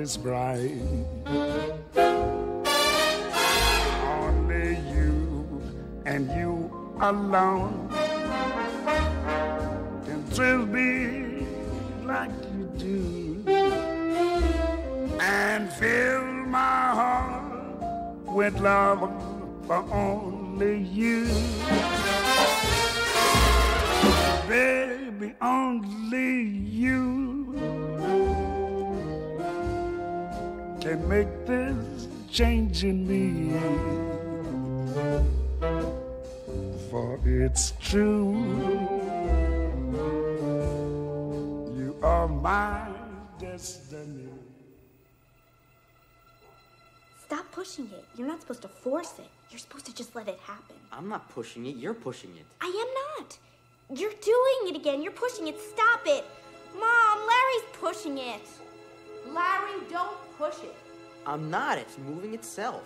darkness bright. Only you and you alone can thrill me like you do and fill my heart with love for only you. Baby, only can make this change in me. For it's true, you are my destiny. Stop pushing it. You're not supposed to force it. You're supposed to just let it happen. I'm not pushing it, you're pushing it. I am not. You're doing it again. You're pushing it. Stop it. Mom, Larry's pushing it. Larry, don't push it. I'm not, it's moving itself.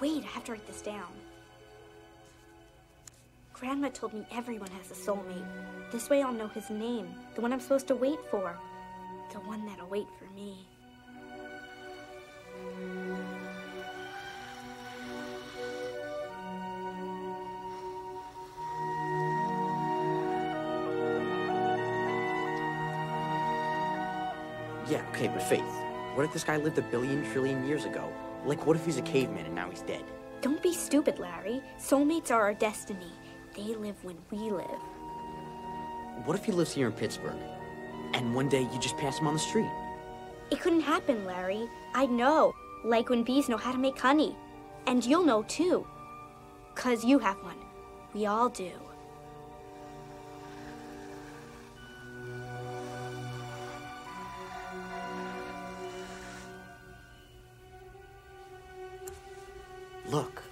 Wait, I have to write this down. Grandma told me everyone has a soulmate. This way I'll know his name, the one I'm supposed to wait for, the one that'll wait for me. Yeah, okay, but Faith, what if this guy lived a billion trillion years ago? Like, what if he's a caveman and now he's dead? Don't be stupid, Larry. Soulmates are our destiny. They live when we live. What if he lives here in Pittsburgh? And one day you just pass him on the street? It couldn't happen, Larry. I know. Like when bees know how to make honey. And you'll know too. Cause you have one. We all do. Look.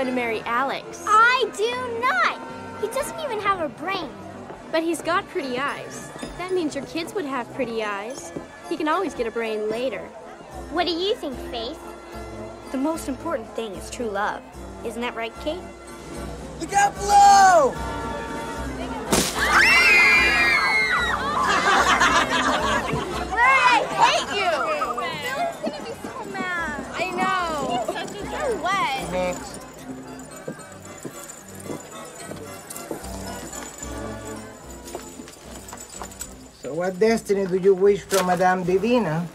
Going to marry Alex. I do not. He doesn't even have a brain. But he's got pretty eyes. That means your kids would have pretty eyes. He can always get a brain later. What do you think, Faith? The most important thing is true love. Isn't that right, Kate? Look out below! Ah! Larry, I hate you! What destiny do you wish from Madame Divina?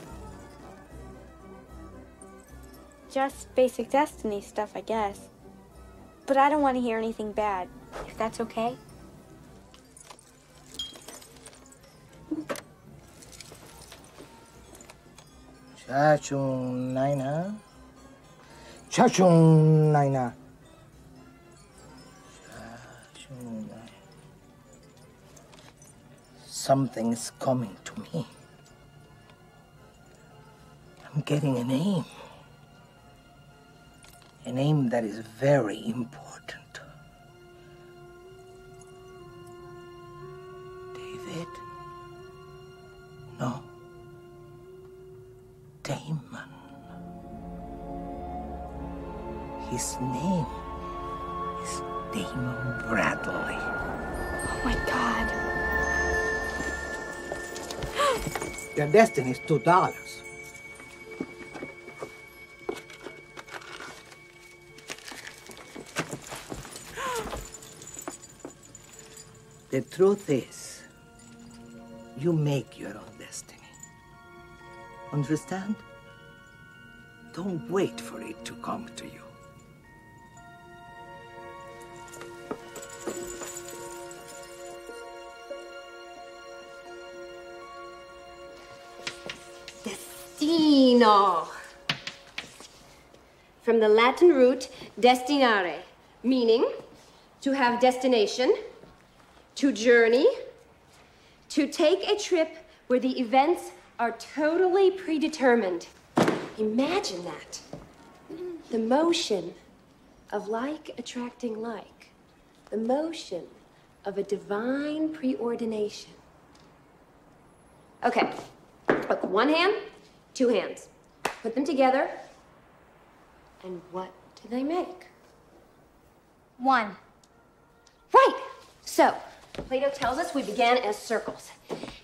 Just basic destiny stuff, I guess. But I don't want to hear anything bad, if that's okay. Chachung Naina. Chachung Naina. Something's coming to me. I'm getting a name. A name that is very important. David? No. Damon. His name is Damon Bradley. Oh my god. Your destiny is two dollars. The truth is, you make your own destiny. Understand? Don't wait for it to come to you. Destino. From the Latin root destinare, meaning to have destination, to journey, to take a trip where the events are totally predetermined. Imagine that. The motion of like attracting like, the motion of a divine preordination. Okay, look, one hand, two hands. Put them together, and what do they make? One. Right. So, Plato tells us we began as circles.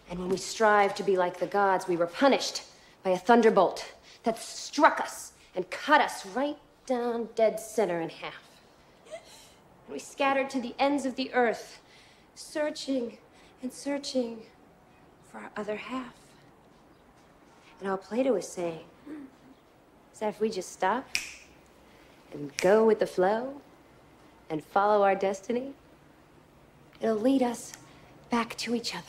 And when we strived to be like the gods, we were punished by a thunderbolt that struck us and cut us right down dead center in half. And we scattered to the ends of the earth, searching and searching for our other half. And all Plato is saying is that if we just stop and go with the flow and follow our destiny, it'll lead us back to each other.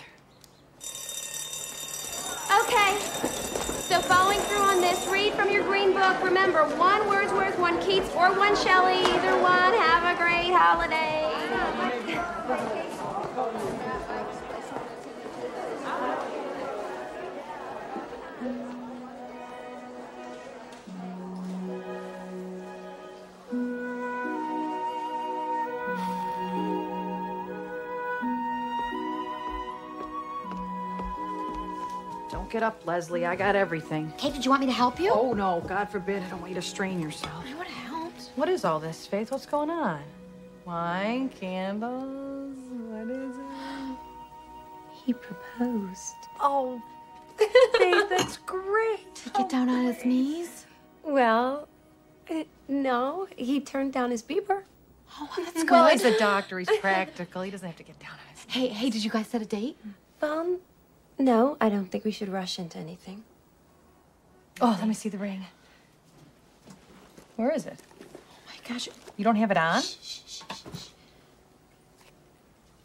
Okay. So following through on this, read from your green book. Remember, one Wordsworth, one Keats, or one Shelley. Either one. Have a great holiday. Don't get up, Leslie. I got everything. Kate, did you want me to help you? Oh, no. God forbid. I don't want you to strain yourself. I would have helped. What is all this, Faith? What's going on? Wine, candles. What is it? He proposed. Oh, Faith, that's great. Did he get down on his knees? Well, uh, no. He turned down his beeper. Oh, that's Well, good. he's a doctor. He's practical. He doesn't have to get down on his Hey, hey, did you guys set a date? Um, no, I don't think we should rush into anything. Oh, let me see the ring. Where is it? Oh my gosh. You don't have it on? Shh, shh, shh,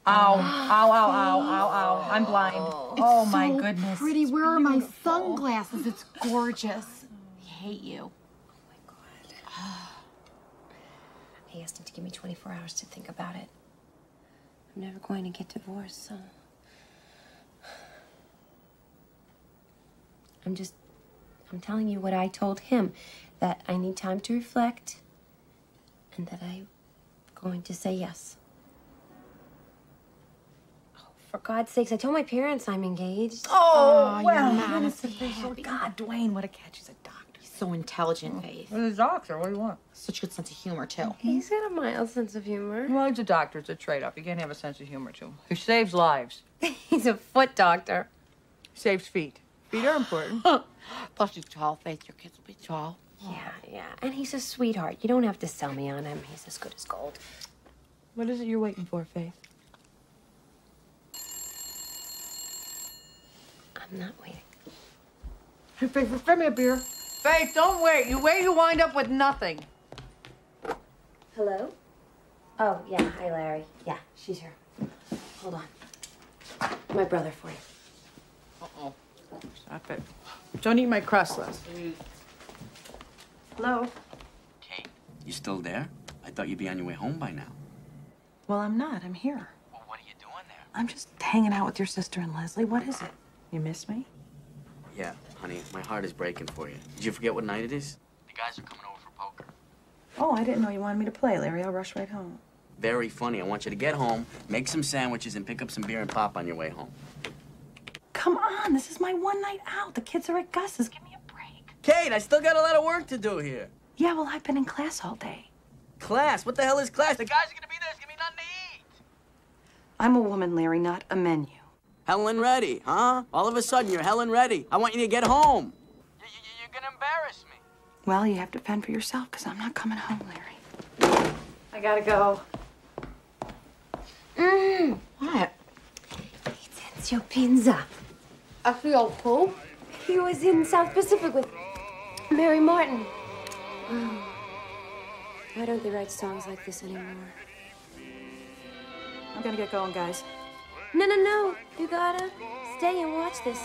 Ow, ow, ow, ow, ow, ow. I'm blind. oh, my so goodness. Pretty. Where are my sunglasses? It's gorgeous. I hate you. Oh my god. I asked him to give me 24 hours to think about it. I'm never going to get divorced, so. I'm just. I'm telling you what I told him that I need time to reflect and that I'm going to say yes. Oh, for God's sakes, I told my parents I'm engaged. Oh, Oh, well, your mom you're is gonna so so. happy. God, Dwayne, what a catch. He's a doctor. He's so intelligent, Faith. He's a doctor. What do you want? Such a good sense of humor, too. He's got a mild sense of humor. Well, he's a doctor. It's a trade-off. You can't have a sense of humor, too. He saves lives. He's a foot doctor. Saves feet. Feet are important. Plus, he's tall, Faith. Your kids will be tall. Yeah, yeah. And he's a sweetheart. You don't have to sell me on him. He's as good as gold. What is it you're waiting for, Faith? I'm not waiting. Hey, Faith, bring me a beer. Faith, don't wait. You wait, you wind up with nothing. Hello? Oh, yeah. Hi, Larry. Yeah, she's here. Hold on. My brother for you. Uh-oh. Stop it. Don't eat my crust, Leslie. Hello? Kate, you still there? I thought you'd be on your way home by now. Well, I'm not. I'm here. Well, what are you doing there? I'm just hanging out with your sister and Leslie. What is it? You miss me? Yeah, honey, my heart is breaking for you. Did you forget what night it is? The guys are coming over for poker. Oh, I didn't know you wanted me to play, Larry. I'll rush right home. Very funny. I want you to get home, make some sandwiches, and pick up some beer and pop on your way home. Come on, this is my one night out. The kids are at Gus's. Give me a break. Kate, I still got a lot of work to do here. Yeah, well, I've been in class all day. Class? What the hell is class? The guys are gonna be there. There's gonna be nothing to eat. I'm a woman, Larry, not a menu. Helen Reddy, huh? All of a sudden, you're Helen Reddy. I want you to get home. You, you, you're gonna embarrass me. Well, you have to fend for yourself, because I'm not coming home, Larry. I gotta go. Mm. What? It's Ezio Pinza. I feel cool. He was in South Pacific with Mary Martin. Why don't they write songs like this anymore? I'm gonna get going, guys. No, no, no. You gotta stay and watch this.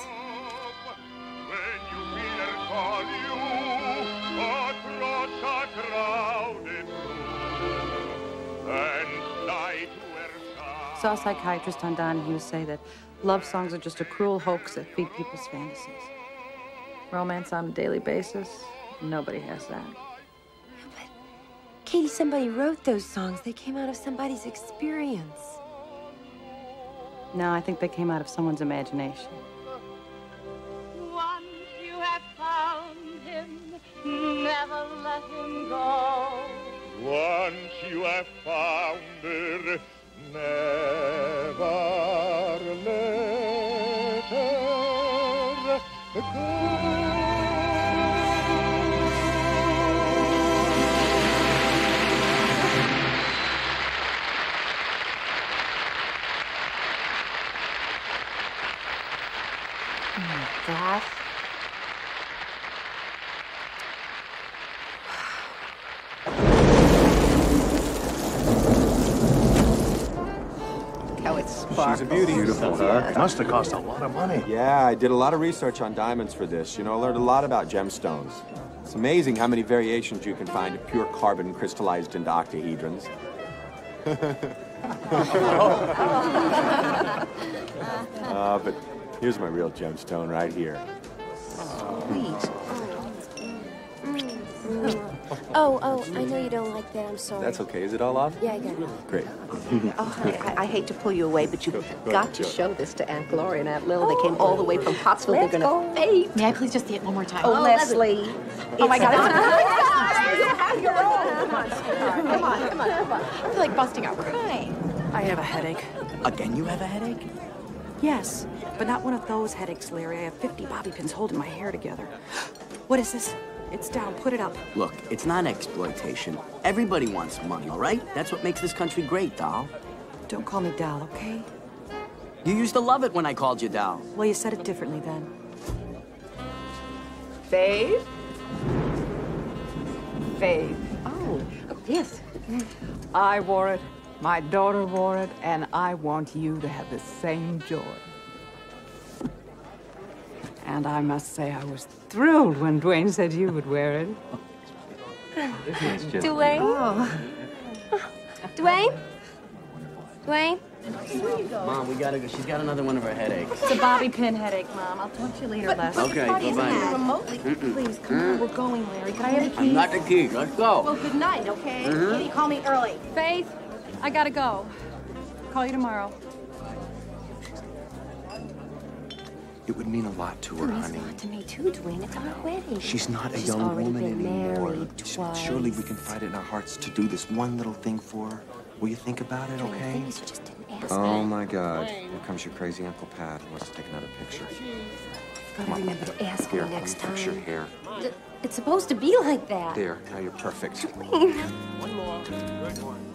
Saw a psychiatrist on Donahue say that love songs are just a cruel hoax that feed people's fantasies. Romance on a daily basis, nobody has that. But, Katie, somebody wrote those songs. They came out of somebody's experience. No, I think they came out of someone's imagination. Once you have found him, never let him go. Once you have found her, never let her God. How it sparkles. She's a beauty. Beautiful, huh? It must have cost a lot of money. Yeah, I did a lot of research on diamonds for this. You know, I learned a lot about gemstones. It's amazing how many variations you can find of pure carbon crystallized into octahedrons. uh, but here's my real gemstone right here. Oh, oh, I know you don't like that. I'm sorry. That's okay. Is it all off? Yeah, I got it. Great. Oh, honey, I, I hate to pull you away, but you've got to show this to Aunt Gloria and Aunt Lil. They came all the way from oh, Pottsville. They're gonna faint. May I please just see it one more time? Oh, oh Leslie. Oh my God. not- You have your own. Come on. Come on, come on, come on. I feel like busting out crying. I have a headache. Again, you have a headache? Yes, but not one of those headaches, Larry. I have 50 bobby pins holding my hair together. What is this? It's down. Put it up. Look, it's not exploitation. Everybody wants money, all right? That's what makes this country great, doll. Don't call me doll, okay? You used to love it when I called you doll. Well, you said it differently then. Faith? Faith. Oh, yes. I wore it, my daughter wore it, and I want you to have the same joy. And I must say, I was thrilled when Dwayne said you would wear it. Dwayne? Oh. Dwayne? Dwayne? Mom, we gotta go. She's got another one of her headaches. It's a bobby pin headache, Mom. I'll talk to you later, Les. Okay, bye-bye. remotely. Mm-mm. Please, come on. We're going, Larry. Can I have the I'm not the key. Let's go. Well, good night, okay? Mm-hmm. Kitty, call me early. Faith, I gotta go. Call you tomorrow. It would mean a lot to her, It means honey. a lot to me too, Dwayne. It's our wedding. She's not a She's young already woman been anymore. married S- twice. Surely we can find it in our hearts to do this one little thing for her. Will you think about it, Dwayne, the okay? thing is, you just didn't ask Oh me. my God! Here comes your crazy Uncle Pat. He wants to take another picture. Gotta remember to ask Here, me let me next fix your time. hair. D- It's supposed to be like that. There, now you're perfect. Dwayne. One more. Good one.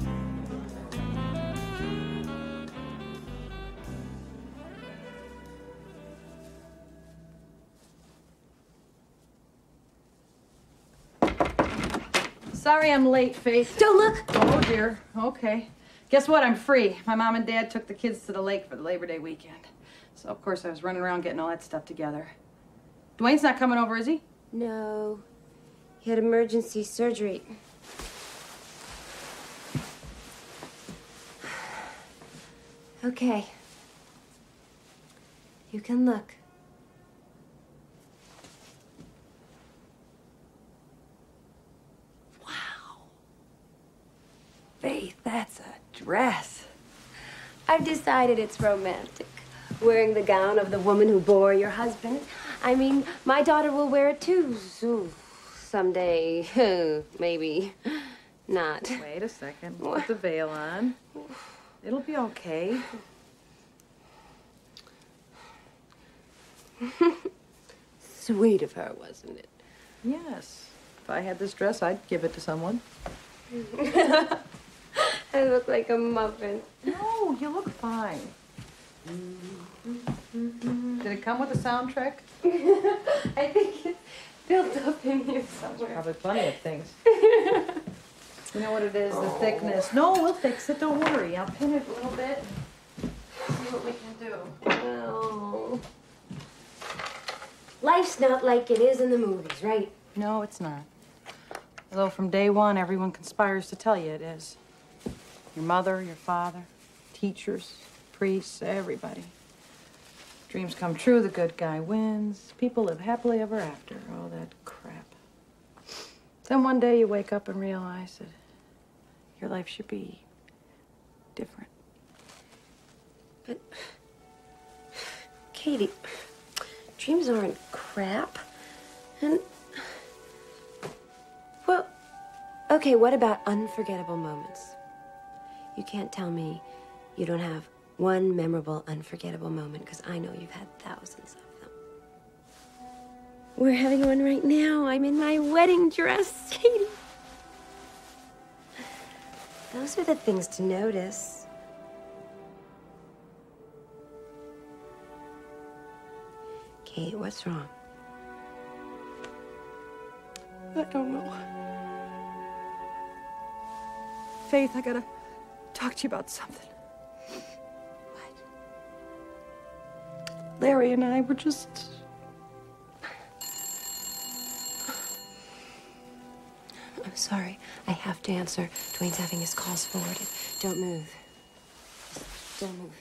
Sorry I'm late, Faith. Don't look. Oh, dear. Okay. Guess what? I'm free. My mom and dad took the kids to the lake for the Labor Day weekend. So, of course, I was running around getting all that stuff together. Dwayne's not coming over, is he? No. He had emergency surgery. Okay. You can look. Faith, that's a dress. I've decided it's romantic. Wearing the gown of the woman who bore your husband. I mean, my daughter will wear it too. So, someday. Maybe. Not. Wait a second. Put the veil on. It'll be okay. Sweet of her, wasn't it? Yes. If I had this dress, I'd give it to someone. I look like a muffin. No, you look fine. Did it come with a soundtrack? I think it's built up in here somewhere. Probably plenty of things. You know what it is, the oh. thickness. No, we'll fix it, don't worry. I'll pin it a little bit. See what we can do. Oh. Life's not like it is in the movies, right? No, it's not. Although from day one, everyone conspires to tell you it is. Your mother, your father, teachers, priests, everybody. Dreams come true, the good guy wins, people live happily ever after, all that crap. Then one day you wake up and realize that your life should be different. But, Katie, dreams aren't crap. And, well, okay, what about unforgettable moments? You can't tell me you don't have one memorable, unforgettable moment, because I know you've had thousands of them. We're having one right now. I'm in my wedding dress, Katie. Those are the things to notice. Kate, what's wrong? I don't know. Faith, I gotta talk to you about something. What? Larry and I were just. I'm sorry. I have to answer. Dwayne's having his calls forwarded. Don't move. Just don't move.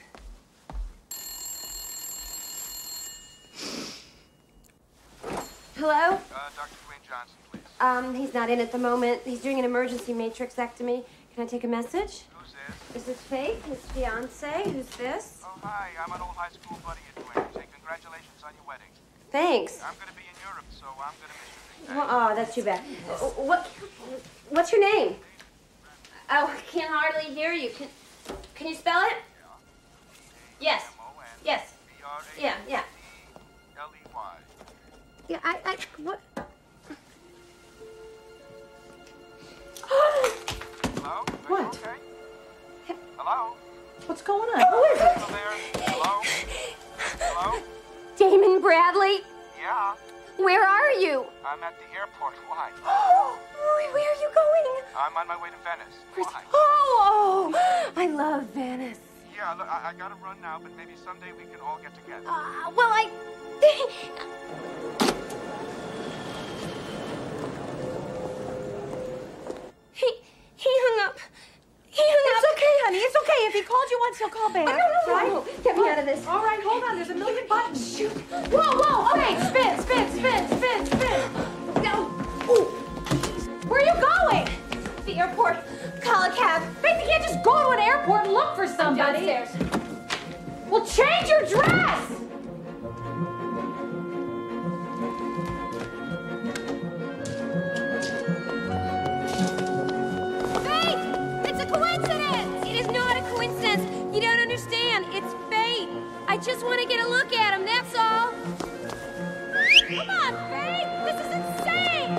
Hello? Uh, Dr. Dwayne Johnson, please. Um, he's not in at the moment. He's doing an emergency matrixectomy. Can I take a message? Who's this? Is this Faith, his fiance? Who's this? Oh, hi. I'm an old high school buddy of Dwayne's. Hey, congratulations on your wedding. Thanks. I'm going to be in Europe, so I'm going to miss you. Well, oh, that's too bad. What? What's your name? Oh, I can hardly hear you. Can, can you spell it? Yes. Yes. Yeah, yeah. L-E-Y. Yeah, I, I, what? Hello? What? Hello? What's going on? Who is it? Hello? Hello? Damon Bradley? Yeah. Where are you? I'm at the airport. Why? Where where are you going? I'm on my way to Venice. Why? Oh, oh, I love Venice. Yeah, look, I, I gotta run now, but maybe someday we can all get together. Uh, well, I. he he hung up. It's okay, honey. It's okay. If he called you once, he'll call back. No, no, no, right? no. Get me out of this. All right, hold on. There's a million buttons. Shoot. Whoa, whoa. Okay, spin, spin, spin, spin, spin. No. Where are you going? The airport. Call a cab. Faith, you can't just go to an airport and look for somebody. Downstairs. Well, change your dress. I just want to get a look at him, that's all. Come on, Fate! This is insane!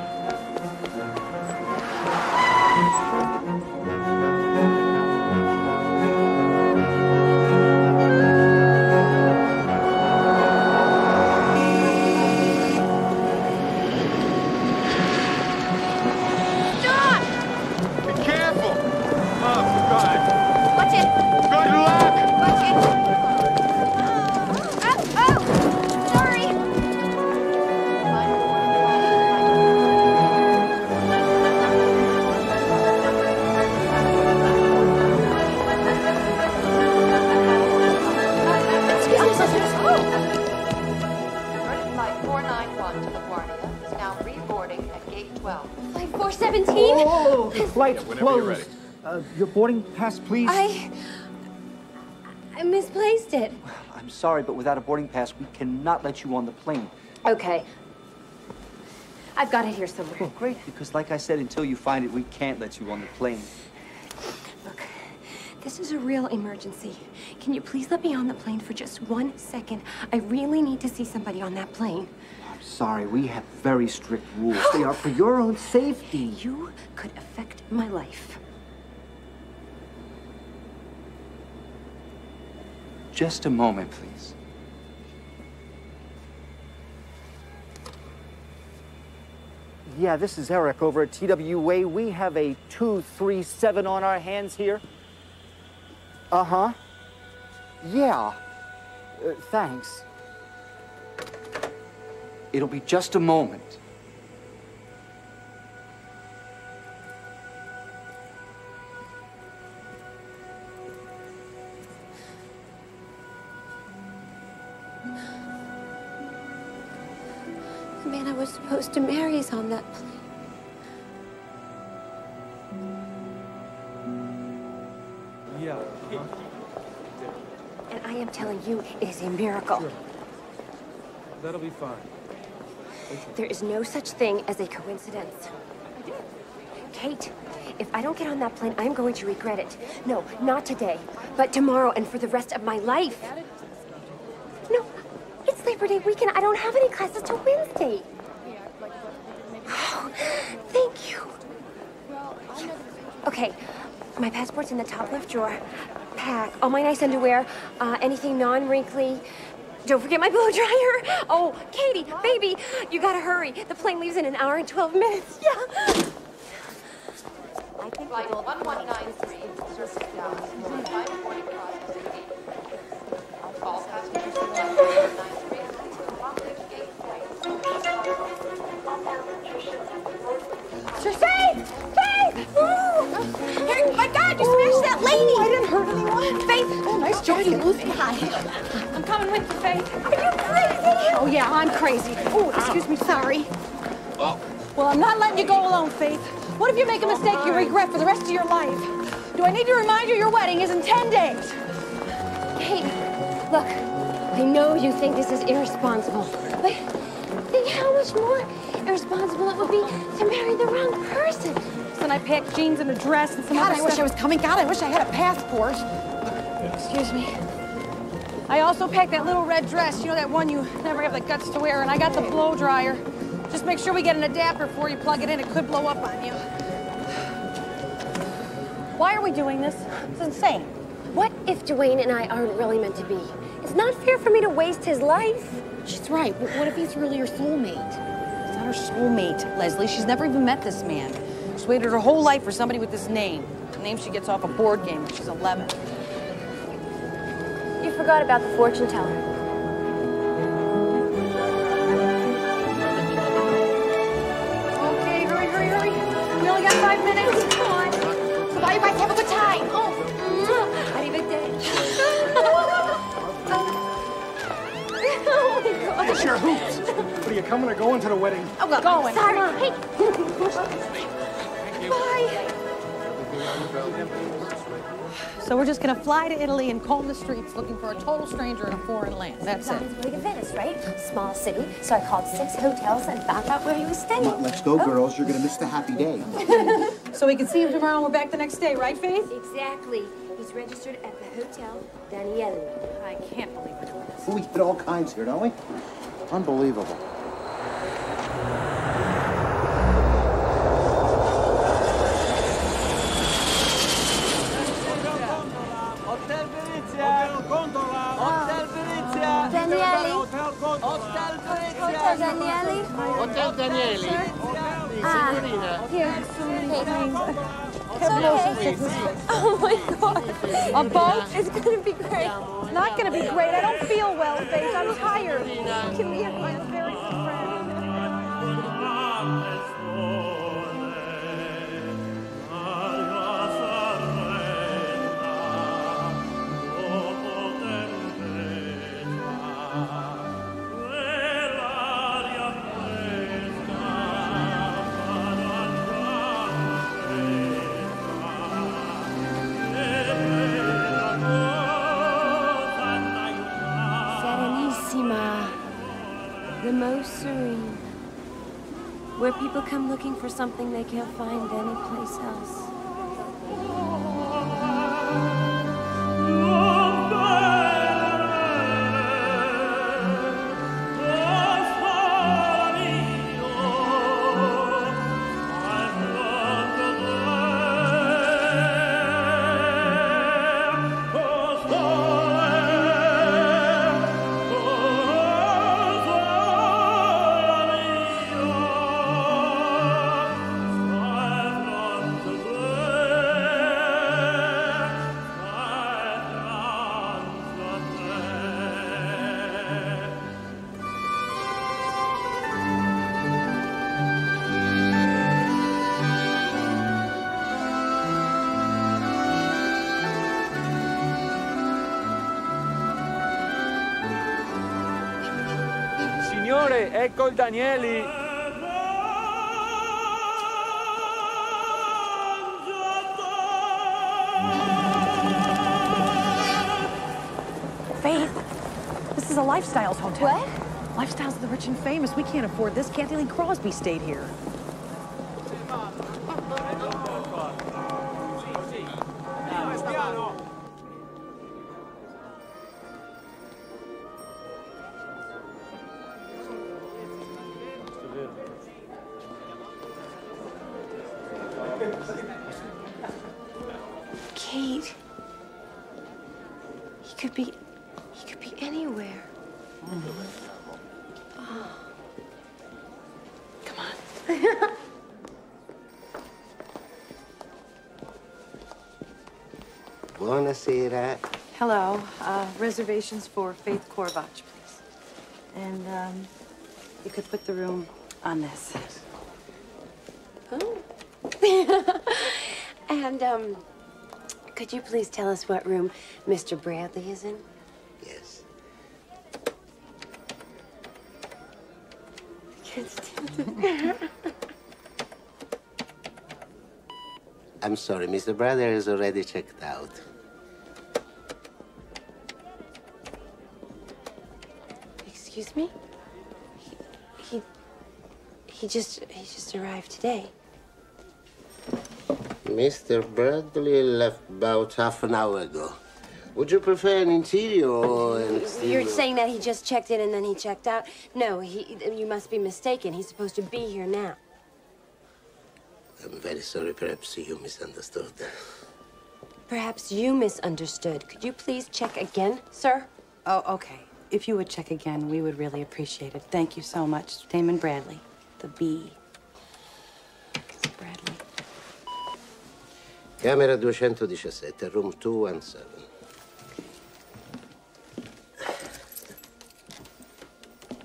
Oh, flight Whenever you're closed. ready. Uh, your boarding pass, please. I. I misplaced it. I'm sorry, but without a boarding pass, we cannot let you on the plane. Okay. I've got it here somewhere. Well, great, because like I said, until you find it, we can't let you on the plane. Look, this is a real emergency. Can you please let me on the plane for just one second? I really need to see somebody on that plane. I'm sorry, we have very strict rules. they are for your own safety. You could affect my life. Just a moment, please. Yeah, this is Eric over at TWA. We have a 237 on our hands here. Uh huh. Yeah. Uh, thanks. It'll be just a moment. The man I was supposed to marry is on that plane. Yeah. Uh-huh. And I am telling you, it is a miracle. That'll be fine. There is no such thing as a coincidence. Kate, if I don't get on that plane, I'm going to regret it. No, not today, but tomorrow and for the rest of my life. No, it's Labor Day weekend. I don't have any classes till Wednesday. Oh, thank you. Okay, my passport's in the top left drawer. Pack all my nice underwear, uh, anything non-wrinkly. Don't forget my blow dryer. Oh, Katie, baby, you gotta hurry. The plane leaves in an hour and 12 minutes. Yeah. I think Flight 1193, surface down, 540 processing gate. All passengers Faith! Ooh! My God, you smashed that lady! Oh, I didn't hurt anyone. Faith! Oh, nice job, you Lucy. Hi. I'm coming with you, Faith. Are you crazy? Oh, yeah, I'm crazy. Oh, excuse me, sorry. Oh. Well, I'm not letting you go alone, Faith. What if you make a mistake you oh, regret for the rest of your life? Do I need to remind you your wedding is in 10 days? Kate, look, I know you think this is irresponsible, but think how much more irresponsible it would be to marry the wrong person. Then I packed jeans and a dress and some God, other I wish stuff. I was coming. God, I wish I had a passport. Excuse me. I also packed that little red dress. You know that one you never have the guts to wear, and I got the blow dryer. Just make sure we get an adapter before you plug it in. It could blow up on you. Why are we doing this? It's insane. What if Dwayne and I aren't really meant to be? It's not fair for me to waste his life. She's right. What if he's really your soulmate? He's not her soulmate, Leslie. She's never even met this man. She's waited her whole life for somebody with this name. A name she gets off a board game when she's 11. You forgot about the fortune teller. Okay, hurry, hurry, hurry. We only got five minutes. Come on. So bye, you guys have a good time. Oh, oh my God. It's your hoops. What are you coming or going to the wedding? Oh, well, going. Sorry. Hey. Bye. So we're just gonna fly to Italy and comb the streets looking for a total stranger in a foreign land. That's it. Like a Venice, right? Small city. So I called six hotels and found out where he was staying. Come on, let's go, oh. girls. You're gonna miss the happy day. So we can see him tomorrow and we're back the next day, right, Faith? Exactly. He's registered at the Hotel Danieli. I can't believe we're doing this. We hit all kinds here, don't we? Unbelievable. Hotel Venezia. Hotel Gondola. Hotel Venezia. Danieli. Hotel Gondola. Hotel Danieli. Hotel Danieli. Ah, here. Hey, okay. Oh my god. A boat? It's gonna be great. It's not gonna be great. I don't feel well, Faith. I'm tired. Give me a hand. Where people come looking for something they can't find anyplace else. Ecco il Danieli. Faith, this is a Lifestyles hotel. What? Lifestyles of the rich and famous. We can't afford this. Cathy Lee Crosby stayed here. Reservations for Faith Corvatch, please. And um, you could put the room on this. Oh. and um, could you please tell us what room Mr. Bradley is in? Yes. I'm sorry, Mr. Bradley is already checked out. Me? He, he, he just, he just arrived today. Mr. Bradley left about half an hour ago. Would you prefer an interior or an exterior? You're saying that he just checked in and then he checked out? No, he, you must be mistaken. He's supposed to be here now. I'm very sorry. Perhaps you misunderstood. Perhaps you misunderstood. Could you please check again, sir? Oh, okay. If you would check again, we would really appreciate it. Thank you so much. Damon Bradley, the B. Bradley. Camera 217, room 217.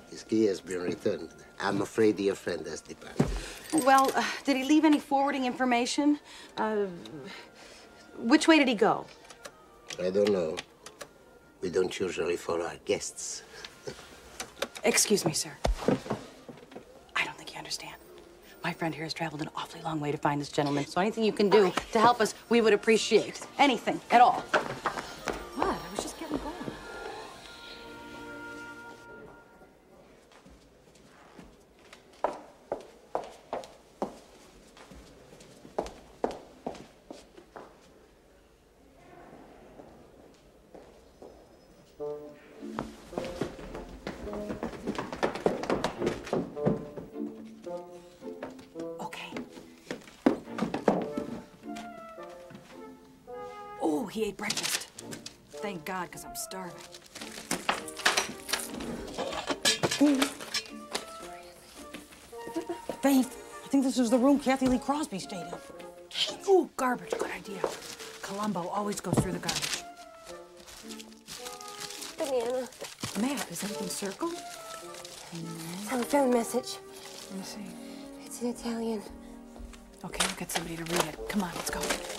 His key has been returned. I'm afraid your friend has departed. Well, uh, did he leave any forwarding information? Uh, which way did he go? I don't know. We don't usually follow our guests. Excuse me, sir. I don't think you understand. My friend here has traveled an awfully long way to find this gentleman, so anything you can do to help us, we would appreciate. Anything at all. God, because I'm starving. Faith, I think this is the room Cathy Lee Crosby stayed in. Ooh, garbage. Good idea. Columbo always goes through the garbage. Banana. Matt, is anything circled? Telephone message. Let me see. It's in Italian. Okay, I'll get somebody to read it. Come on, let's go.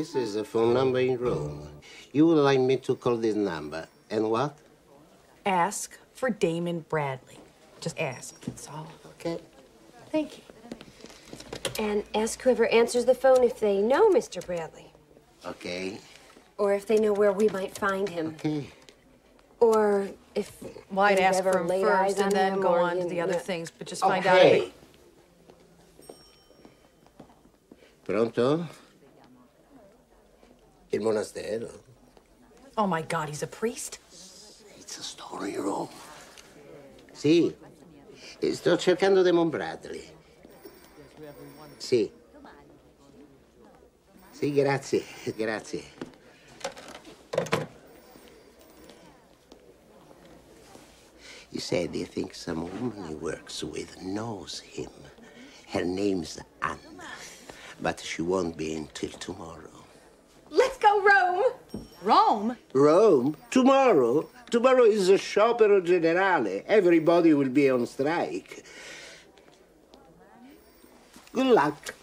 This is a phone number in Rome. You would like me to call this number. And what? Ask for Damon Bradley. Just ask. That's all. Okay. Thank you. And ask whoever answers the phone if they know Mr. Bradley. Okay. Or if they know where we might find him. Okay. Or if Well, I'd they've ask for him laid first and then go on to the other yeah. things, but just find out if Okay. Pronto? Il monastero. Oh my God, he's a priest? It's a story in Rome. Sì. Sto cercando Damon Bradley. Sì. Sì, grazie, grazie. He said he thinks some woman he works with knows him. Her name's Anna, but she won't be until tomorrow. Let's go, Rome! Rome? Rome? Tomorrow? Tomorrow is a sciopero generale. Everybody will be on strike. Good luck.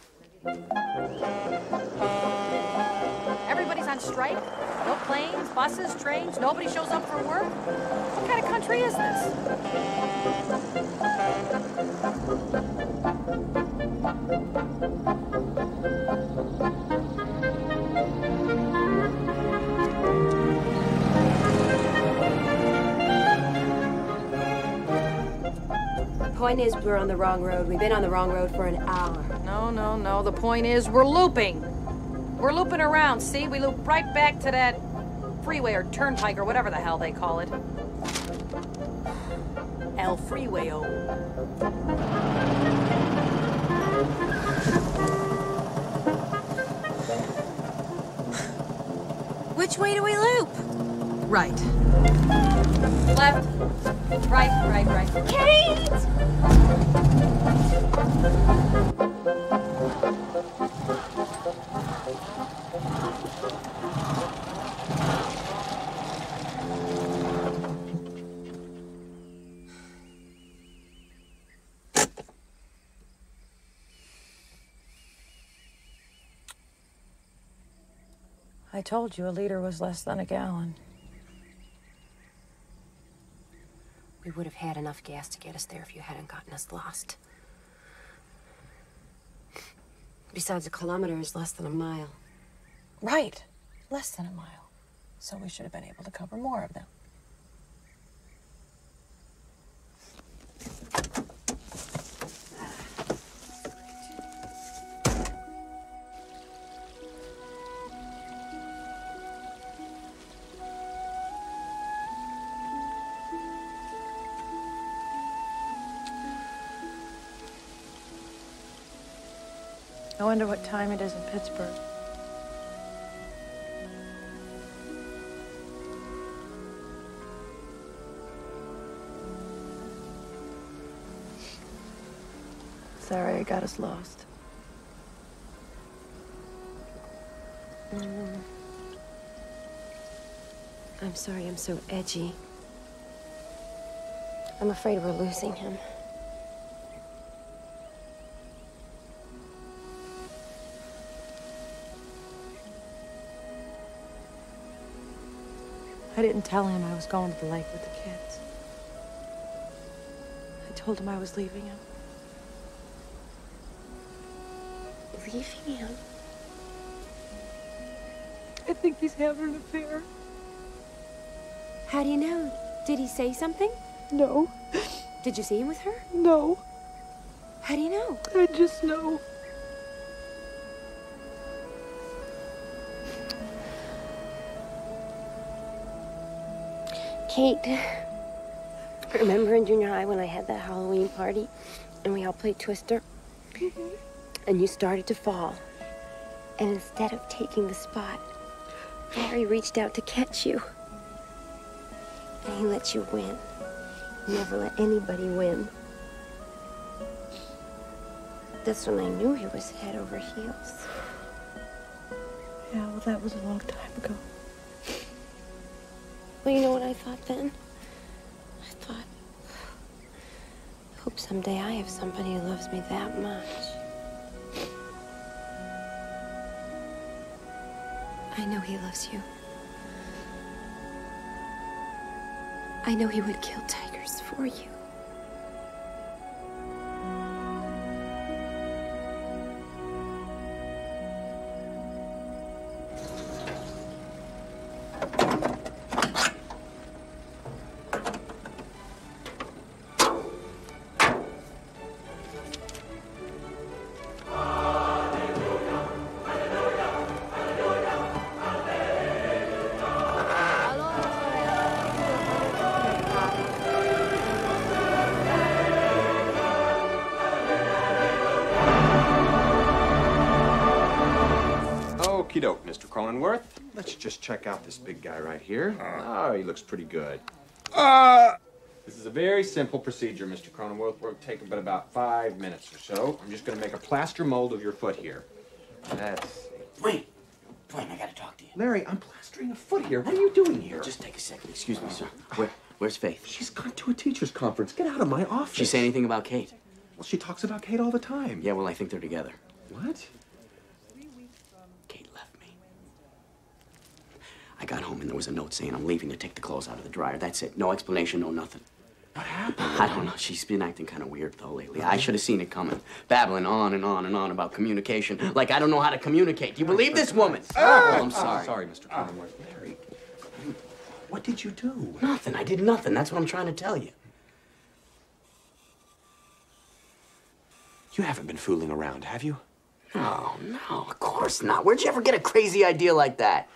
Everybody's on strike? No planes, buses, trains. Nobody shows up for work. What kind of country is this? The point is, we're on the wrong road. We've been on the wrong road for an hour. No, no, no. The point is, we're looping. We're looping around. See, we loop right back to that freeway or turnpike or whatever the hell they call it. El Freeway, oh. Which way do we loop? Right. Left. Right, right, right. Kate! I told you a liter was less than a gallon. We would have had enough gas to get us there if you hadn't gotten us lost. Besides, a kilometer is less than a mile. Right. Less than a mile. So we should have been able to cover more of them. Wonder what time it is in Pittsburgh. Sorry, I got us lost. Mm. I'm sorry I'm so edgy. I'm afraid we're losing him. I didn't tell him I was going to the lake with the kids. I told him I was leaving him. Leaving him? I think he's having an affair. How do you know? Did he say something? No. Did you see him with her? No. How do you know? I just know. Kate, remember in junior high when I had that Halloween party and we all played Twister? Mm-hmm. And you started to fall. And instead of taking the spot, Harry reached out to catch you. And he let you win. He never let anybody win. That's when I knew he was head over heels. Yeah, well, that was a long time ago. Well, you know what I thought then? I thought, I hope someday I have somebody who loves me that much. I know he loves you. I know he would kill tigers for you. Just check out this big guy right here. Oh, he looks pretty good. Uh, This is a very simple procedure, Mr. Cronenworth. Will take but about five minutes or so. I'm just going to make a plaster mold of your foot here. That's. Wait, Dwayne, I gotta talk to you. Larry, I'm plastering a foot here. What are you doing here? Just take a second. Excuse me, sir. Where, where's Faith? She's gone to a teacher's conference. Get out of my office. She say anything about Kate? Well, she talks about Kate all the time. Yeah, well, I think they're together. What? Kate left me. I got home and there was a note saying I'm leaving to take the clothes out of the dryer. That's it. No explanation, no nothing. What happened? I don't know. She's been acting kind of weird though lately. I should have seen it coming. Babbling on and on and on about communication. Like I don't know how to communicate. Do you believe this woman? Ah! Oh, I'm sorry. Sorry, Mr. Cronenworth. Ah. Larry, what did you do? Nothing. I did nothing. That's what I'm trying to tell you. You haven't been fooling around, have you? No, no, of course not. Where'd you ever get a crazy idea like that?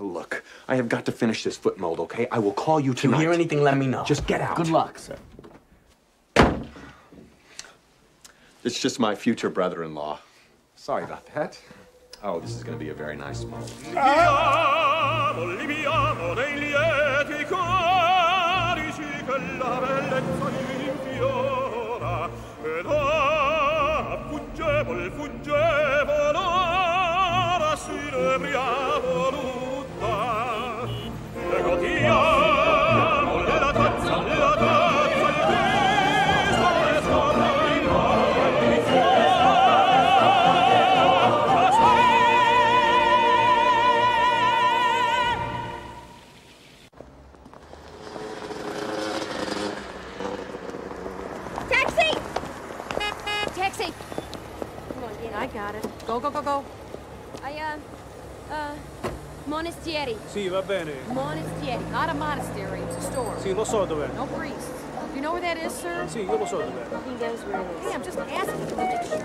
Look, I have got to finish this foot mold, okay? I will call you If you hear anything, let me know. Just get out. Good luck, sir. It's just my future brother-in-law. Sorry about that. Oh, this is going to be a very nice mold. Taxi! Come on, Dean, I got it. Go, go, go, go. I, Monestieri. Sì, va bene. Monestieri. Not a monastery. It's a store. Sì, lo so dov'è. No priests. You know where that is, sir? Sì, io lo so dov'è. He knows where it is. Hey, I'm just asking to make sure.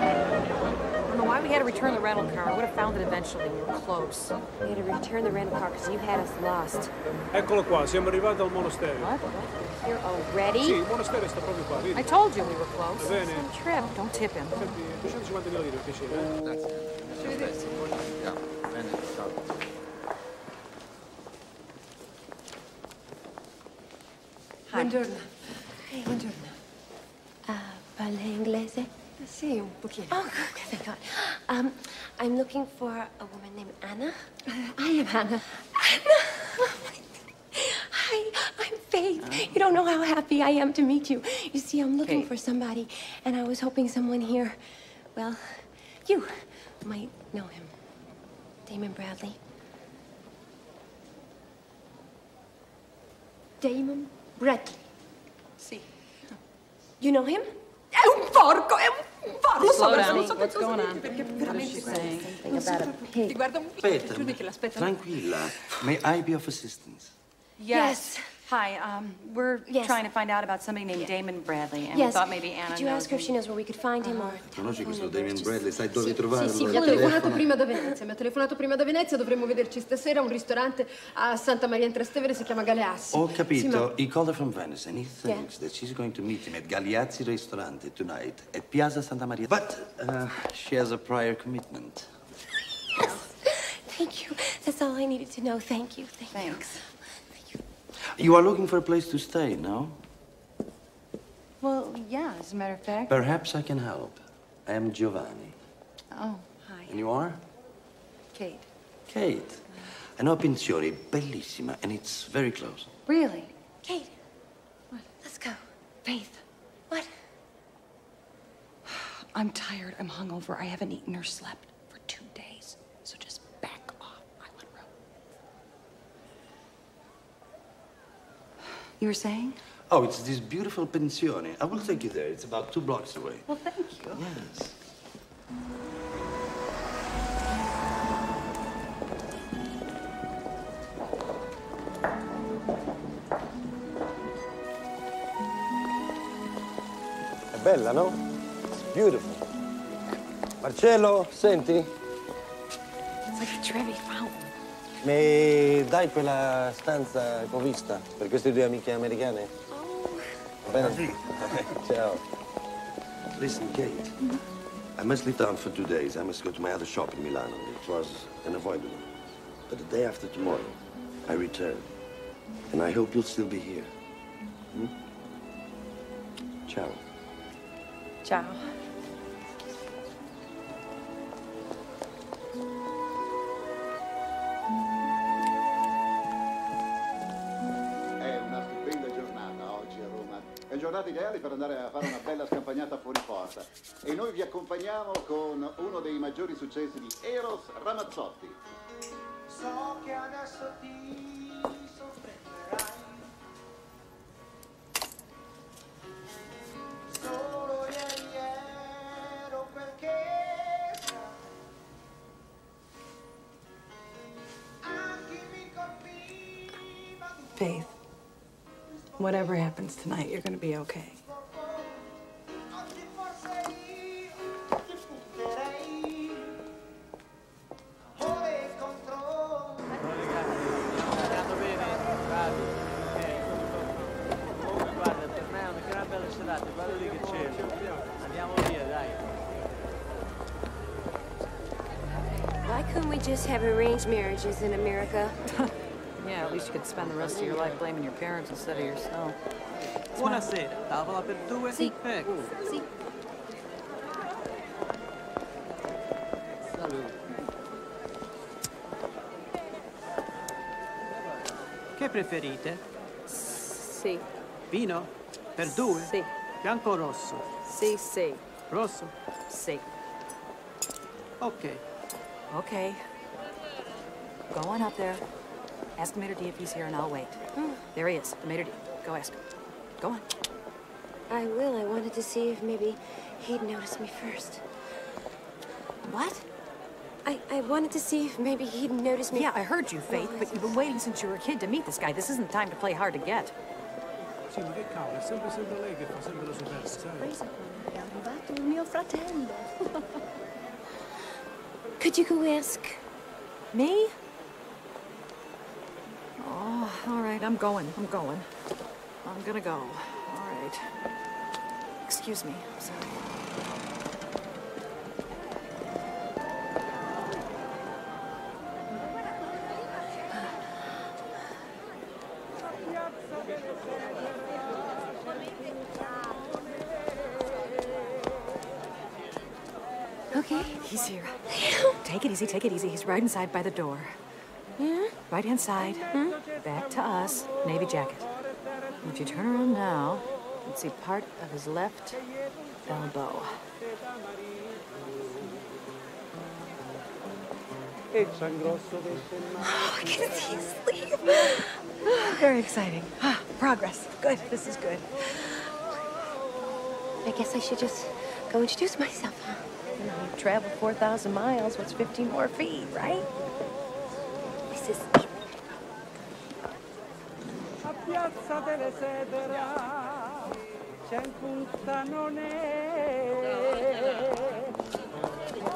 I don't know why we had to return the rental car. I would have found it eventually. We were close. We had to return the rental car because you had us lost. Eccolo qua, siamo arrivati al monastero. What? Here already? Sì, il monastero sta proprio qua, vedi? I told you we were close. Bene. Some trip. Don't tip him. Senti, 250 lire, per piacere. eh? Buongiorno. Buongiorno. Uh, parla inglese? Sì, un pochino. Oh, thank God. Um, I'm looking for a woman named Anna. I am Anna. Anna! Hi, I'm Faith. You don't know how happy I am to meet you. You see, I'm looking Faith. for somebody, and I was hoping someone here, well, you might know him. Damon Bradley. Damon Bradley. Sì. You know him? È un porco, è un porco! Slow down. What's going on? perché What is veramente she saying? something about a pig. Ti guarda un Aspetta, Giudi tranquilla. May I be of assistance? Yes. Hi, um, we're Yes. trying to find out about somebody named Damon Bradley, and we thought maybe Anna Did you ask her if she knows where we could find him or... Conosci questo Damien Bradley? Sai dove Sì, trovarlo? sì, sì, Al ho telefono? telefonato prima da Venezia, mi ha telefonato prima da Venezia, dovremmo vederci stasera a un ristorante a Santa Maria in Trastevere, si chiama Galeassi. Ho Sì, capito. ma- He called her from Venice and he thinks that she's going to meet him at Galeazzi Ristorante tonight at Piazza Santa Maria. But uh, she has a prior commitment. yes, Thank you. That's all I needed to know. Thank you. Thank Thanks. You are looking for a place to stay, no? Well, yeah, as a matter of fact. Perhaps I can help. I am Giovanni. Oh, hi. And you are? Kate. Kate. I know a pensione, bellissima, and it's very close. Really? Kate. Let's go. Faith. What? I'm tired. I'm hungover. I haven't eaten or slept for two days. So just back off. Island Road. You were saying? Oh, it's this beautiful pensione. I will take you there. It's about two blocks away. Well, thank you. Yes. È bella, no? It's beautiful. Marcello, senti? It's like a Trevi fountain. Mi dai quella stanza che ho vista per queste due amiche americane? Va bene? Ciao. Listen, Kate. I must leave town for two days. I must go to my other shop in Milano. It was unavoidable. But the day after tomorrow, I return. And I hope you'll still be here. Hmm? Ciao. Ciao. Ideali per andare a fare una bella scampagnata fuori porta. E noi vi accompagniamo con uno dei maggiori successi di Eros Ramazzotti. So che adesso ti sorprenderai. Solo ieri ero perché anche mi colpiva Faith, whatever happens tonight, you're gonna be okay. Have marriages in America? Yeah, at least you could spend the rest of your life blaming your parents instead of yourself. Buonasera, tavola per due? Sì. Ecco. Sì. Che preferite? Sì. Vino? Per due? Sì. Bianco o rosso? Sì, sì. Rosso? Sì. Ok. Okay. Go on up there. Ask the maitre d' if he's here, and I'll wait. Hmm. There he is, the maitre d'. Go ask him. Go on. I will. I wanted to see if maybe he'd notice me first. What? I, I wanted to see if maybe he'd notice me. Yeah, I heard you, Faith, but you've been waiting since you were a kid to meet this guy. This isn't the time to play hard to get. Sì, ma che cavolo, è sempre sempre lei che fa sempre la superba, sai? È arrivato il mio fratello. Could you go ask? Me? Oh, all right, I'm going. I'm going. I'm gonna go. All right. Excuse me. I'm sorry. Okay. He's here. Take it easy, take it easy. He's right inside by the door. Yeah? Right hand side. Back to us. Navy jacket. If you turn around now, you can see part of his left elbow. I can see his sleeve. Very exciting. Ah, progress. Good. This is good. I guess I should just go introduce myself, huh? You know, you've traveled 4,000 miles. What's 15 more feet, right? Piazza delle Sedera c'è un puntanone.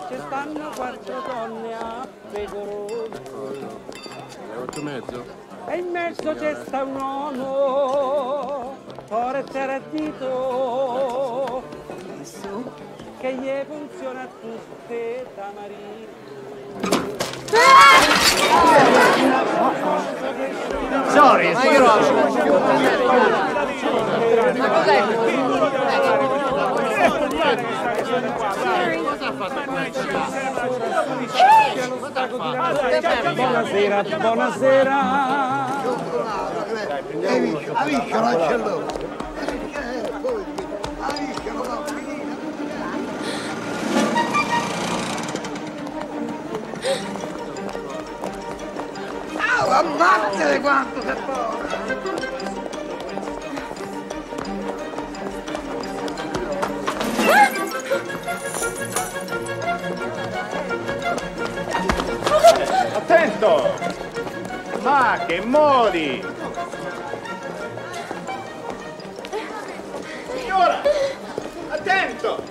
Ci stanno quattro donne a pecorone. Alle otto e mezzo? E in mezzo c'è sta un uomo, forte dito, che gli funziona a tutte tamarine. Sorry, Buonasera, buonasera. Amico, non c'è lui. Au, ammazzate quanto sei povero! Attento! Ma che modi! Signora! Attento!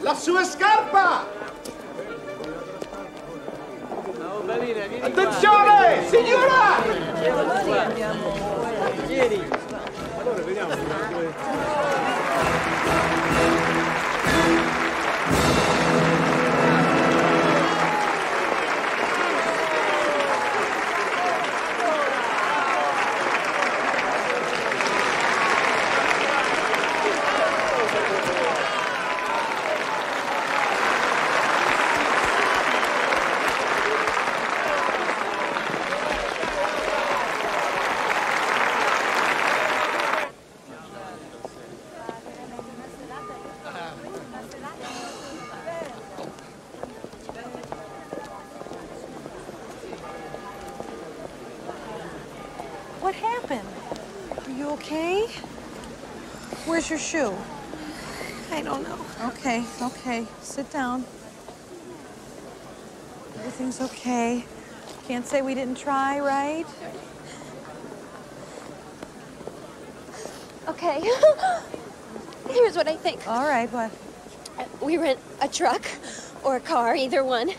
La sua scarpa! Attenzione! Signora! Vieni. Allora vediamo. Shoe? I don't know. Okay, okay. Sit down. Everything's okay. Can't say we didn't try, right? Okay. Here's what I think. All right, what? We rent a truck or a car, either one,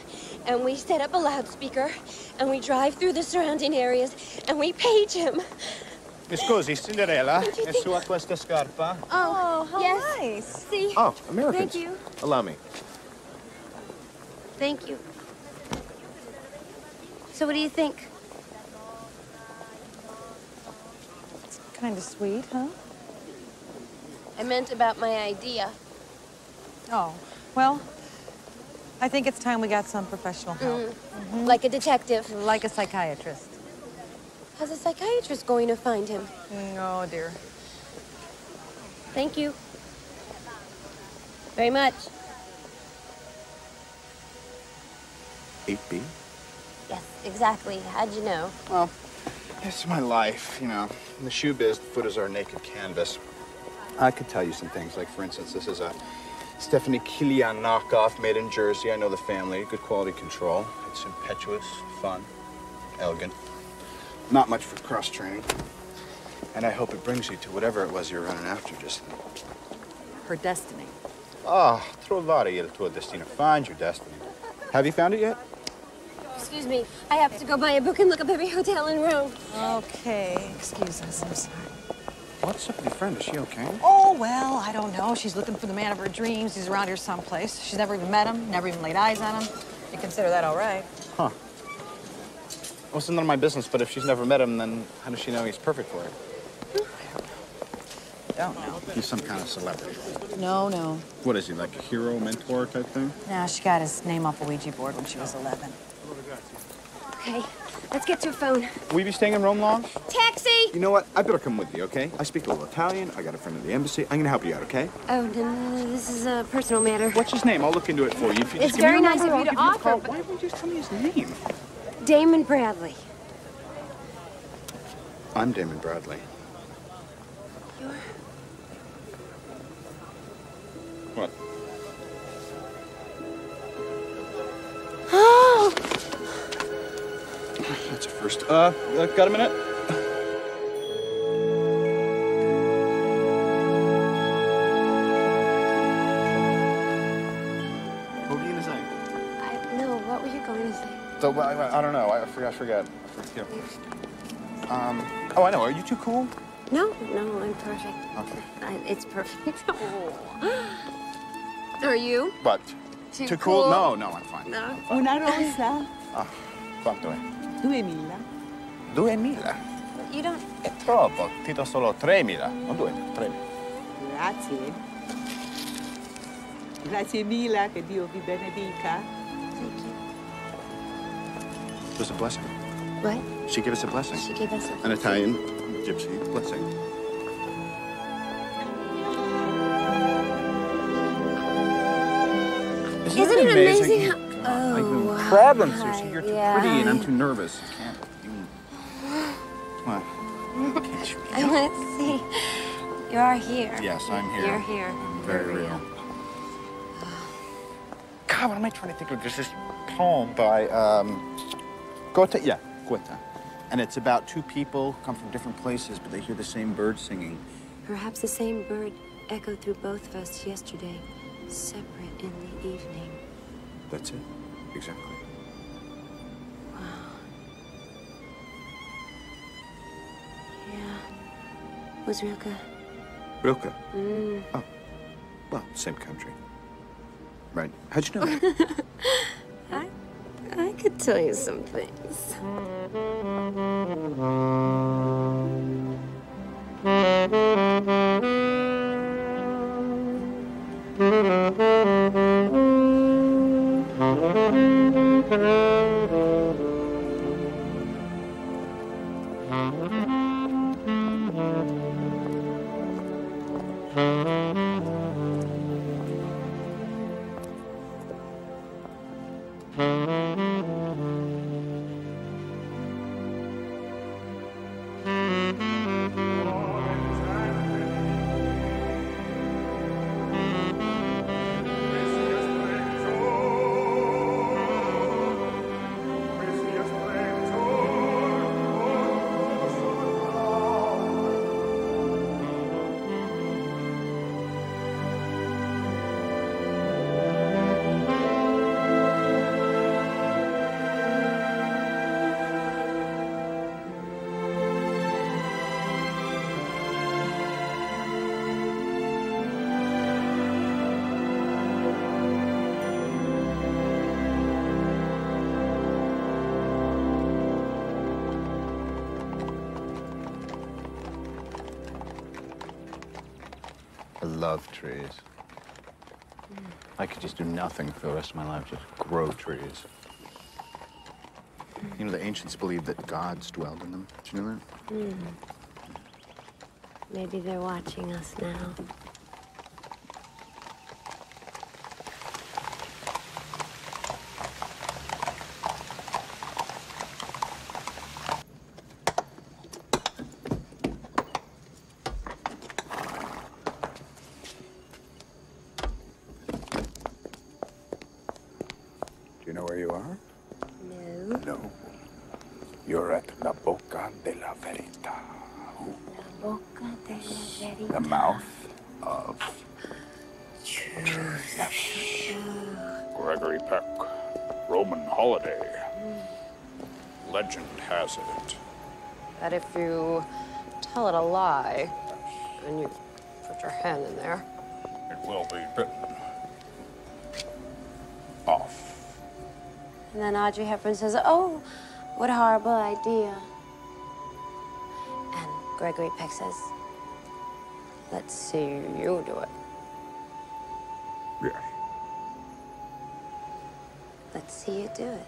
and we set up a loudspeaker and we drive through the surrounding areas and we page him. Mi scusi, Cinderella, è sua questa scarpa? Oh, how yes. nice. See? Oh, Americans. Thank you. Allow me. Thank you. So what do you think? It's kind of sweet, huh? I meant about my idea. Oh, well, I think it's time we got some professional help. Mm. Like a detective. Like a psychiatrist. How's a psychiatrist going to find him? Oh, dear. Thank you. Very much. 8B? Yes, exactly. How'd you know? Well, it's my life, you know. In the shoe biz, the foot is our naked canvas. I could tell you some things, like, for instance, this is a Stéphane Kélian knockoff made in Jersey. I know the family, good quality control. It's impetuous, fun, elegant. Not much for cross training. And I hope it brings you to whatever it was you were running after just then. Her destiny. Ah, trovare il tuo destino. Find your destiny. Have you found it yet? Excuse me. I have to go buy a book and look up every hotel in Rome. Okay, excuse us, I'm sorry. What's up with your friend? Is she okay? Oh, well, I don't know. She's looking for the man of her dreams. He's around here someplace. She's never even met him, never even laid eyes on him. You consider that all right? Huh. Well, it's none of my business, but if she's never met him, then how does she know he's perfect for her? I don't know. He's some kind of celebrity. No, no. What is he, like a hero, mentor type thing? No, she got his name off a Ouija board when she was 11. Okay, let's get to a phone. Will you be staying in Rome long? Taxi! You know what? I better come with you, okay? I speak a little Italian. I got a friend at the embassy. I'm gonna help you out, okay? Oh, no, no, no, this is a personal matter. What's his name? I'll look into it for you. If you It's just give me very nice of you to offer, call. but- Why would you just tell me his name? Damon Bradley. I'm Damon Bradley. You're... What? Oh! That's a first. Uh, uh, got a minute? Well, I, I don't know. I, I forgot. I forgot. I forget. Um. Oh, I know. Are you too cool? No, no, I'm perfect. Okay. I, it's perfect. Are you? But Too cool? cool? No, no, I'm fine. No. Una rosa. Ah, quanto è? Duemila. Duemila. You don't. È troppo. Ti do solo tremila. Non duemila, tremila. Grazie. Grazie mille, che Dio vi benedica. It was a blessing. What? She gave us a blessing. She gave us a An Italian gypsy blessing. Isn't, Isn't it amazing how- God, I've been Oh, problems. You're, you're too Yeah. pretty and I'm too nervous. I can't. even- Come. Can't you? I want to see. You are here. Yes, I'm here. You're here. I'm Very real. God, what am I trying to think of? There's this poem by um, Goethe. Yeah, Goethe. And it's about two people who come from different places, but they hear the same bird singing. Perhaps the same bird echoed through both of us yesterday, separate in the evening. That's it. Exactly. Wow. Yeah. Was Rilke? Rilke. Mm. Well, same country. Right. How'd you know that? I, I could tell you some things. Mm-hmm. Love trees. I could just do nothing for the rest of my life, just grow trees. You know, the ancients believed that gods dwelled in them. Did you know that? Hmm. Maybe they're watching us now. Audrey says, Oh, what a horrible idea. And Gregory Peck says, Let's see you do it. Yeah. Let's see you do it.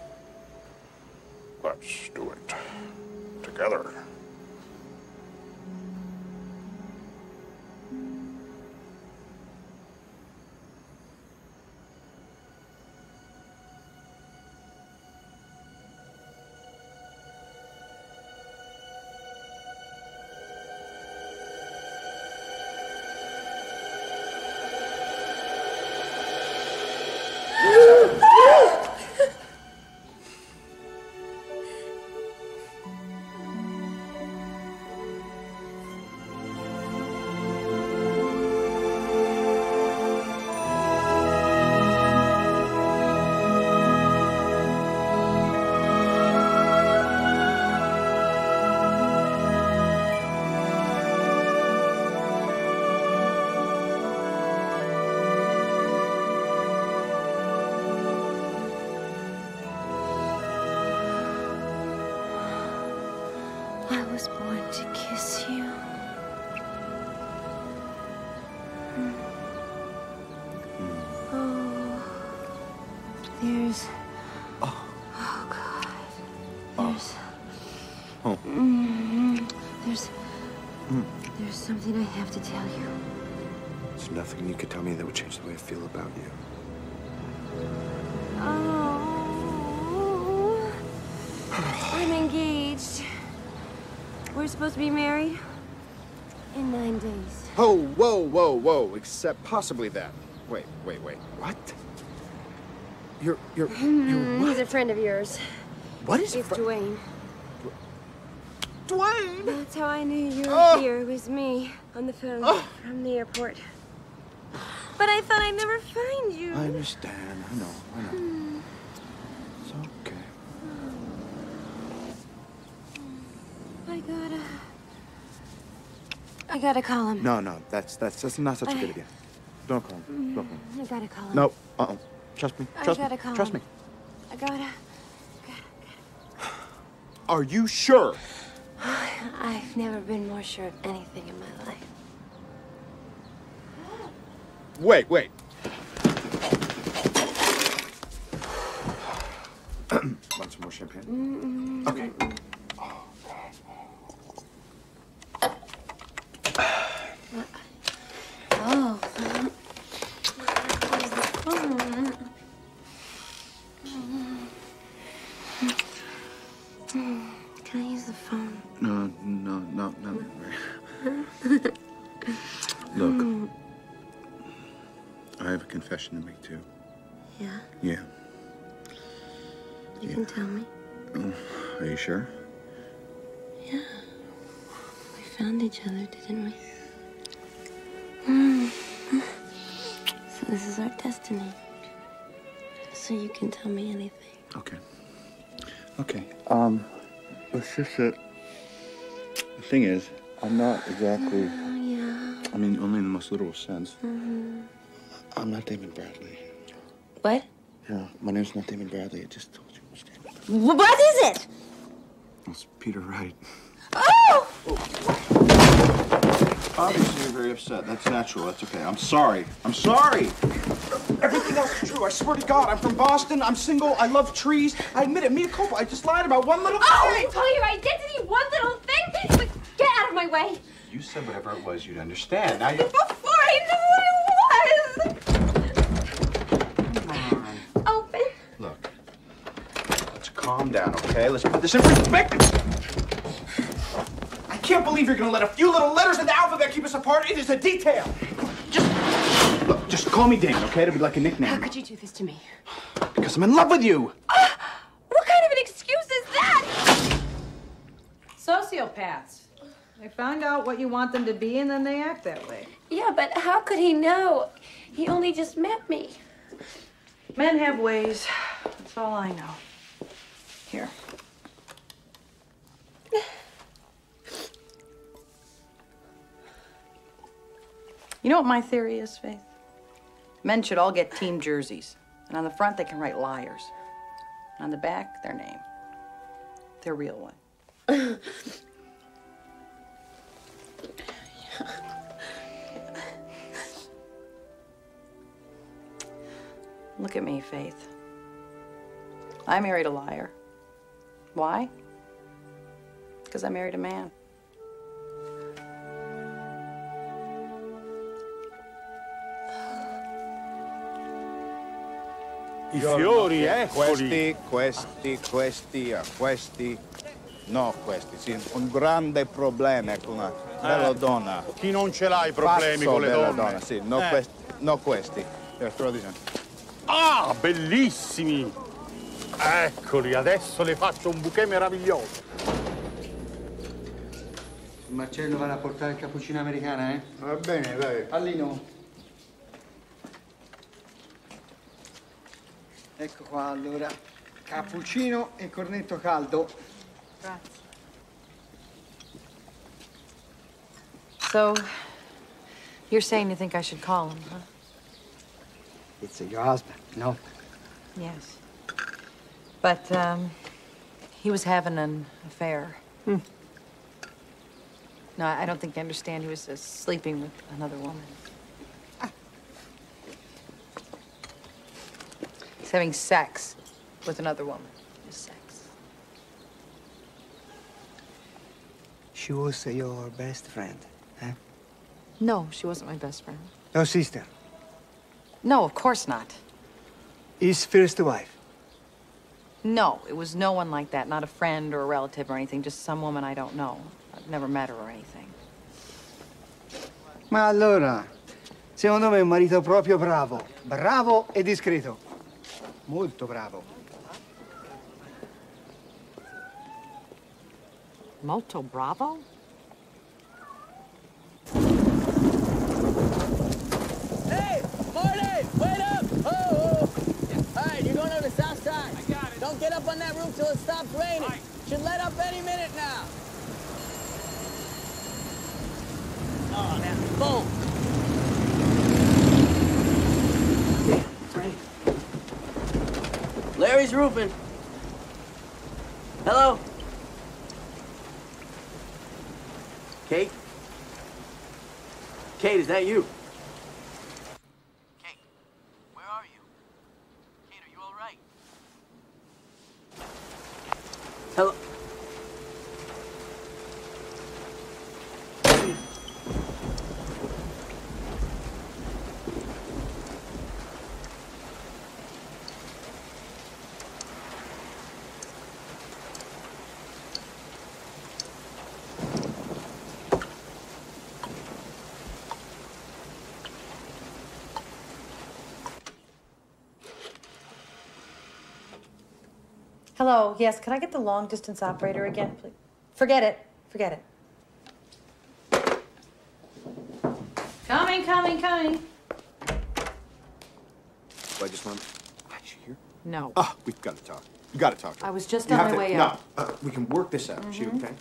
Was born to kiss you. Oh, there's. Oh, God. There's. Oh. Mm, there's. Mm. There's something I have to tell you. There's nothing you could tell me that would change the way I feel about you. Oh. I'm engaged. We're supposed to be married in nine days. Oh, whoa, whoa, whoa. Except possibly that. Wait, wait, wait. What? You're, you're, Hmm, He's a friend of yours. What is It's Dwayne. Dwayne? That's how I knew you were Oh. here was me on the phone Oh. from the airport. But I thought I'd never find you. I understand. I know, I know. Hmm. It's okay. I gotta. I gotta call him. No, no, that's, that's, that's not such a good idea. Don't call him. Don't call him. Mm, I gotta call him. No, uh-uh. Trust me. I Trust gotta me. Trust him. me. I gotta. Are you sure? I've never been more sure of anything in my life. Wait, wait. Want some more champagne? Mm-mm. Okay. Can tell me anything. Okay. Okay. Um, it's just that the thing is, I'm not exactly. Oh, yeah. I mean, only in the most literal sense. hmm I'm not Damon Bradley. What? Yeah, my name's not Damon Bradley. I just told you. What is it? It's Peter Wright. Oh! Obviously, you're very upset. That's natural. That's okay. I'm sorry. I'm sorry. Everything else is true. I swear to God, I'm from Boston. I'm single. I love trees. I admit it. Mia culpa. I just lied about one little thing. Oh, thing. tell your identity, one little thing. Get out of my way. You said whatever it was, you'd understand. Now you. Before I knew what it was. Open. Look. Let's calm down, okay? Let's put this in perspective. I can't believe you're gonna let a few little letters in the alphabet keep us apart. It is a detail. Just look. Just call me Dane, okay? It'll be like a nickname. How could you do this to me? Because I'm in love with you. Ah, what kind of an excuse is that? Sociopaths. They find out what you want them to be and then they act that way. Yeah, but how could he know? He only just met me. Men have ways. That's all I know. Here. You know what my theory is, Faith? Men should all get team jerseys. And on the front, they can write liars. And On the back, their name. Their real one. Look at me, Faith. I married a liar. Why? Because I married a man. I fiori, eh, eccoli. Questi, questi, questi, ah, questi. No, questi, sì. Un grande problema con una bella Eh, donna. Chi non ce l'ha i problemi Pazzo con le bella donne? donna, sì. No, Eh. questi. No, questi. Eh. Ah, bellissimi! Eccoli, adesso le faccio un bouquet meraviglioso. Marcello va a portare il cappuccino americana, eh? Va bene, vai. Pallino. Ecco qua allora. Cappuccino e cornetto caldo. Grazie. So, you're saying you think I should call him, huh? It's your husband, no? Yes. But, um, he was having an affair. Hmm. No, I don't think you understand. He was uh, sleeping with another woman. He's having sex with another woman. Just sex. She was your best friend, eh? No, she wasn't my best friend. Your sister. No, of course not. His first wife. No, it was no one like that. Not a friend or a relative or anything. Just some woman I don't know. I've never met her or anything. Ma allora, secondo me è un marito proprio bravo. Bravo e discreto. Molto bravo. Molto bravo? Hey, Marty, wait up! Oh, oh. All right, you're going to the south side. I got it. Don't get up on that roof till it stops raining. Should let up any minute now. Oh, that boom. Larry's roofing. Hello? Kate? Kate, is that you? Hello, yes, can I get the long distance operator again, please? Forget it, forget it. Coming, coming, coming. I just want. Is she here? No. Oh, we've got to talk. You got to talk. to her. I was just You on my to- way no, out. uh, we can work this out. Is she Mhm. okay?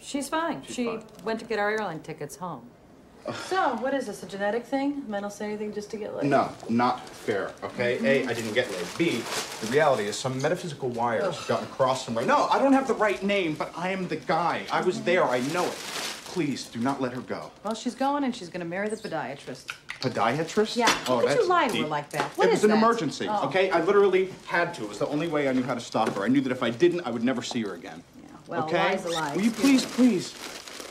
She's fine. she went to get our airline tickets home. So, what is this, a genetic thing? Men will say anything just to get laid? No, not fair, okay? A, I didn't get laid. B, the reality is some metaphysical wires Ugh. gotten crossed somewhere. No, I don't have the right name, but I am the guy. I was there, I know it. please do not let her go. Well, she's going and she's going to marry the podiatrist. Podiatrist? Yeah. Oh, How could you lie to deep. her like that? What it is was an that? emergency, Oh. okay? I literally had to. It was the only way I knew how to stop her. I knew that if I didn't, I would never see her again. Yeah, well, okay? lie's a lie. Will you please, please,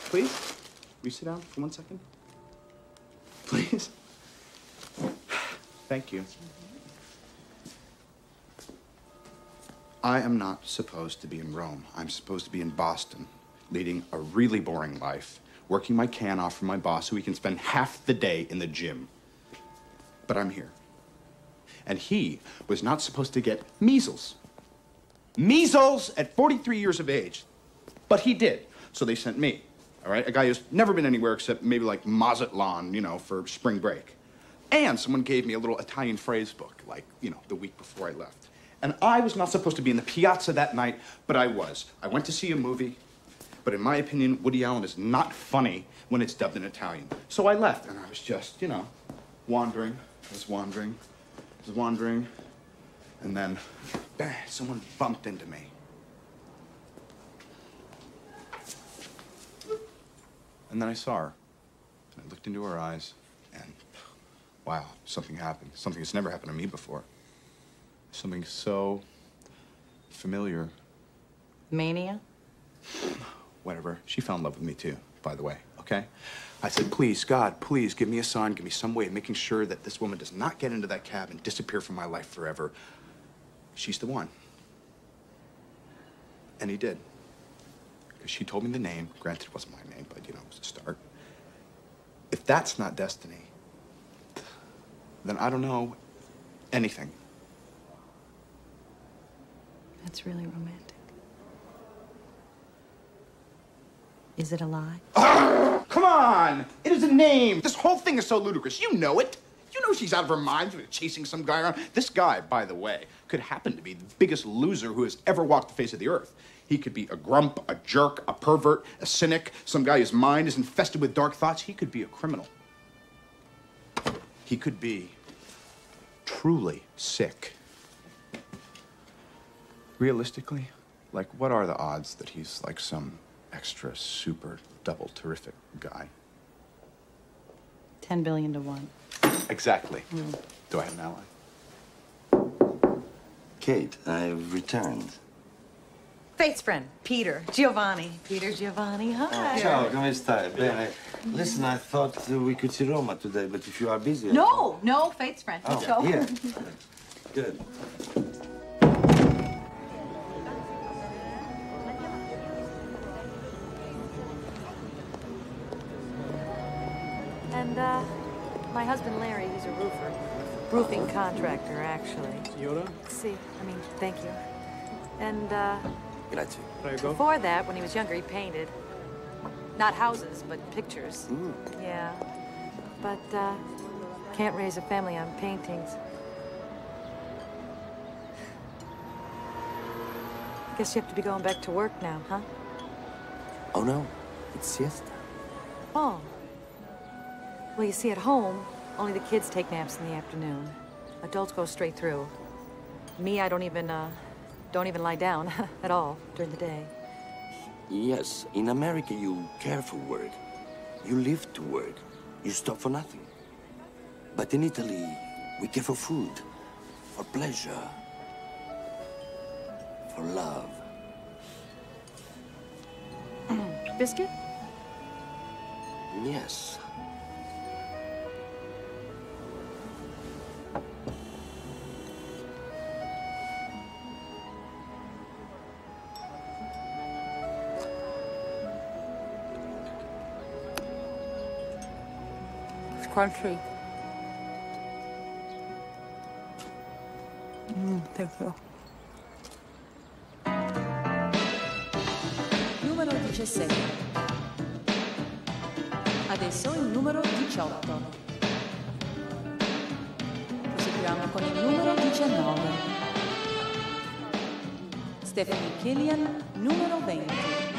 please, will you sit down for one second? Please. Thank you. I am not supposed to be in Rome. I'm supposed to be in Boston, leading a really boring life, working my can off for my boss so he can spend half the day in the gym. But I'm here. And he was not supposed to get measles. Measles at 43 years of age. But he did. So they sent me. All right? A guy who's never been anywhere except maybe like Mazatlan, you know, for spring break. And someone gave me a little Italian phrase book, like, you know, the week before I left. And I was not supposed to be in the piazza that night, but I was. I went to see a movie, but in my opinion, Woody Allen is not funny when it's dubbed in Italian. So I left, and I was just, you know, wandering. I was wandering. I was wandering. And then, bang, someone bumped into me. And then I saw her. And I looked into her eyes, wow, something happened. Something that's never happened to me before. Something so familiar. Mania? Whatever. She fell in love with me too, by the way, okay? I said, please, God, please give me a sign, give me some way of making sure that this woman does not get into that cab and disappear from my life forever. She's the one. And he did. Because she told me the name. Granted, it wasn't my name, but you know, it was a start. If that's not destiny, then I don't know anything. That's really romantic. Is it a lie? Come on! It is a name! This whole thing is so ludicrous. You know it. You know she's out of her mind chasing some guy around. This guy, by the way, could happen to be the biggest loser who has ever walked the face of the earth. He could be a grump, a jerk, a pervert, a cynic, some guy whose mind is infested with dark thoughts. He could be a criminal. He could be truly sick. Realistically, like, what are the odds that he's like some extra, super, double terrific guy? 10 billion to one. Exactly. Mm. Do I have an ally? Kate, I've returned. Faith's friend, Peter. Giovanni. Peter Giovanni, hi. Ciao, come stai? Bene. Listen, I thought uh, we could see Roma today, but if you are busy... No, no, Faith's friend. Let's Oh, go. here. Good. And, uh, my husband Larry, he's a roofer. Roofing contractor, actually. Signora? See, I mean, thank you. And, uh, Grazie. Prego. before that, when he was younger, he painted. Not houses, but pictures. Mm. Yeah. But, uh, can't raise a family on paintings. Guess you have to be going back to work now, huh? Oh, no. It's siesta. Oh. Well, you see, at home, only the kids take naps in the afternoon. Adults go straight through. Me, I don't even, uh, don't even lie down at all during the day. Yes, in America you care for work. You live to work. You stop for nothing. But in Italy, we care for food, for pleasure, for love. Biscuit? Yes. Crunchy. Mm, thank you. Numero 17. Adesso il numero 18. Proseguiamo con il numero 19. Stephanie Killian, numero 20.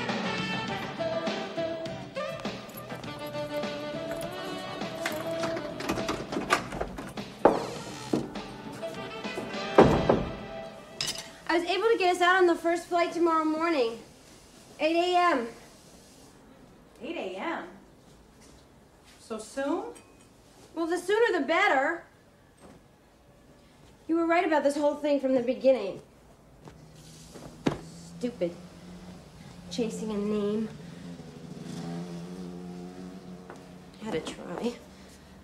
Out on the first flight tomorrow morning. 8 a.m. 8 a.m. So soon? Well, the sooner the better. You were right about this whole thing from the beginning. Stupid. Chasing a name. Had to try.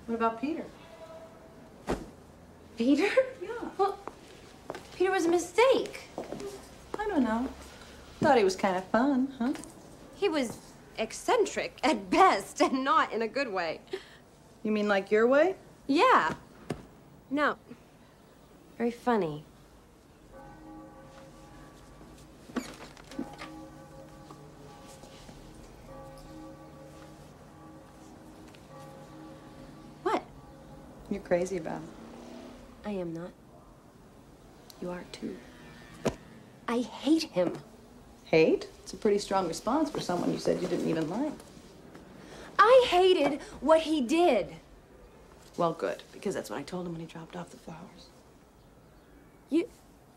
What about Peter? Peter? Yeah. Well, Peter was a mistake. I don't know. Thought he was kind of fun, huh? He was eccentric at best and not in a good way. You mean like your way? Yeah. No. Very funny. What? You're crazy about it. I am not. You are too. I hate him. Hate? It's a pretty strong response for someone you said you didn't even like. I hated what he did. Well, good, because that's what I told him when he dropped off the flowers. You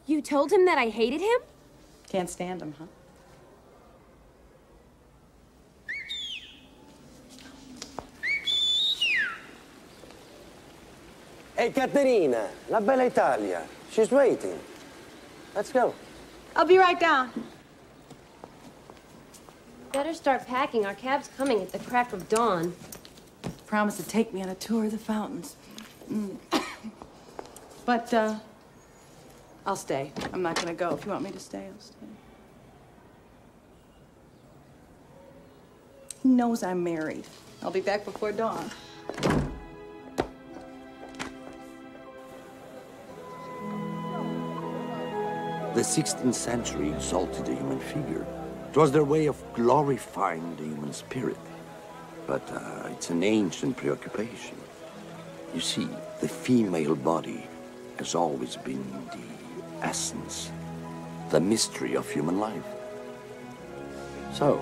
you told him that I hated him? Can't stand him, huh? Hey, Caterina, la bella Italia. She's waiting. Let's go. I'll be right down. Better start packing. Our cab's coming at the crack of dawn. Promised to take me on a tour of the fountains. Mm. but, uh, I'll stay. I'm not gonna go. If you want me to stay, I'll stay. He knows I'm married. I'll be back before dawn. The 16th century exalted the human figure. It was their way of glorifying the human spirit. But uh, it's an ancient preoccupation. You see, the female body has always been the essence, the mystery of human life. So,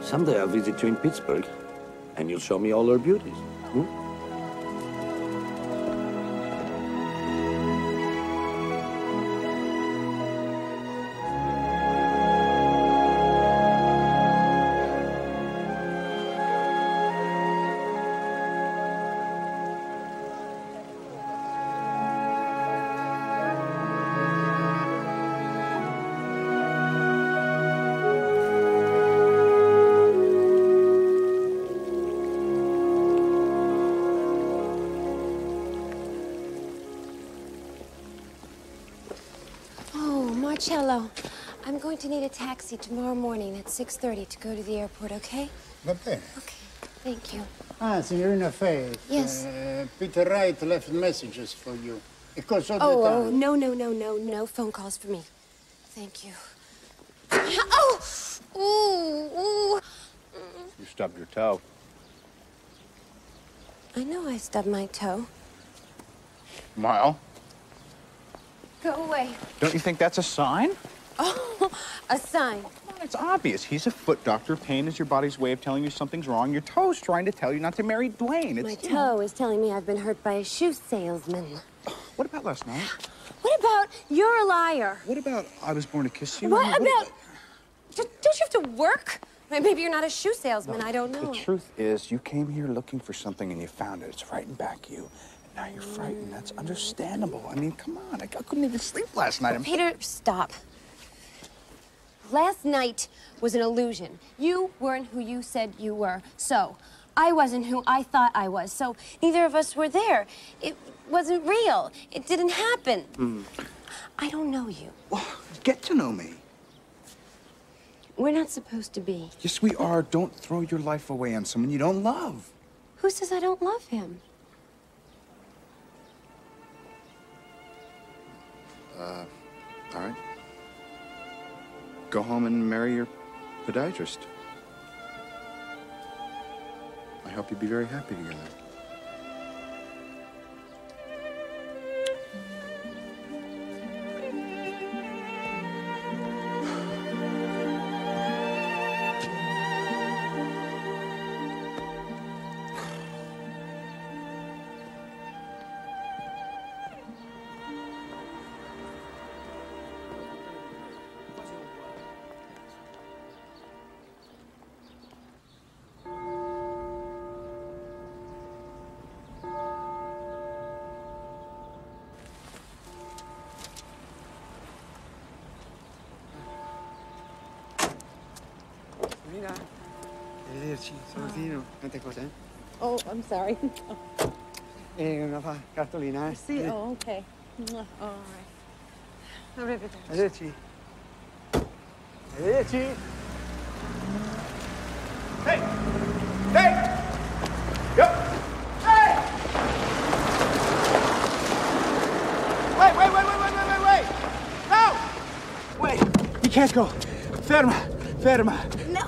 someday I'll visit you in Pittsburgh, and you'll show me all her beauties. Hmm? To need a taxi tomorrow morning at 6.30 to go to the airport, okay? Va bene. Okay, thank you. Ah, signorina Faith. Yes. uh, Peter Wright left messages for you. It goes all Oh, the oh, time. no, no, no, no, no phone calls for me. Thank you. Oh! Ooh, ooh. You stubbed your toe. I know I stubbed my toe. Well, Go away. don't you think that's a sign? Oh, a sign. It's obvious. He's a foot doctor. Pain is your body's way of telling you something's wrong. Your toe's trying to tell you not to marry Dwayne. My It's, toe is telling me I've been hurt by a shoe salesman. What about last night? What about you're a liar? What about I was born to kiss you? What about... Don't don't you have to work? Maybe you're not a shoe salesman. I don't know. The truth is, you came here looking for something and you found it. It's right in back you. And now you're frightened. That's mm. understandable. I mean, come on. I, I couldn't even sleep last night. I'm- Peter, stop. Last night was an illusion. You weren't who you said you were. So, I wasn't who I thought I was. So, neither of us were there. It wasn't real. It didn't happen. Hmm. I don't know you. Get to know me. We're not supposed to be. Yes, we are. Don't throw your life away on someone you don't love. Who says I don't love him? Uh, all right. Go home and marry your podiatrist. I hope you'd be very happy together. Sorry. E una fa cartolina, eh? See, oh, okay. Mwah. All right. Arrivederci. Arrivederci. Arrivederci. Hey! Hey! Yep! Hey! Wait, wait, wait, wait, wait, wait, wait, wait! No! Wait, you can't go. Ferma, ferma. No.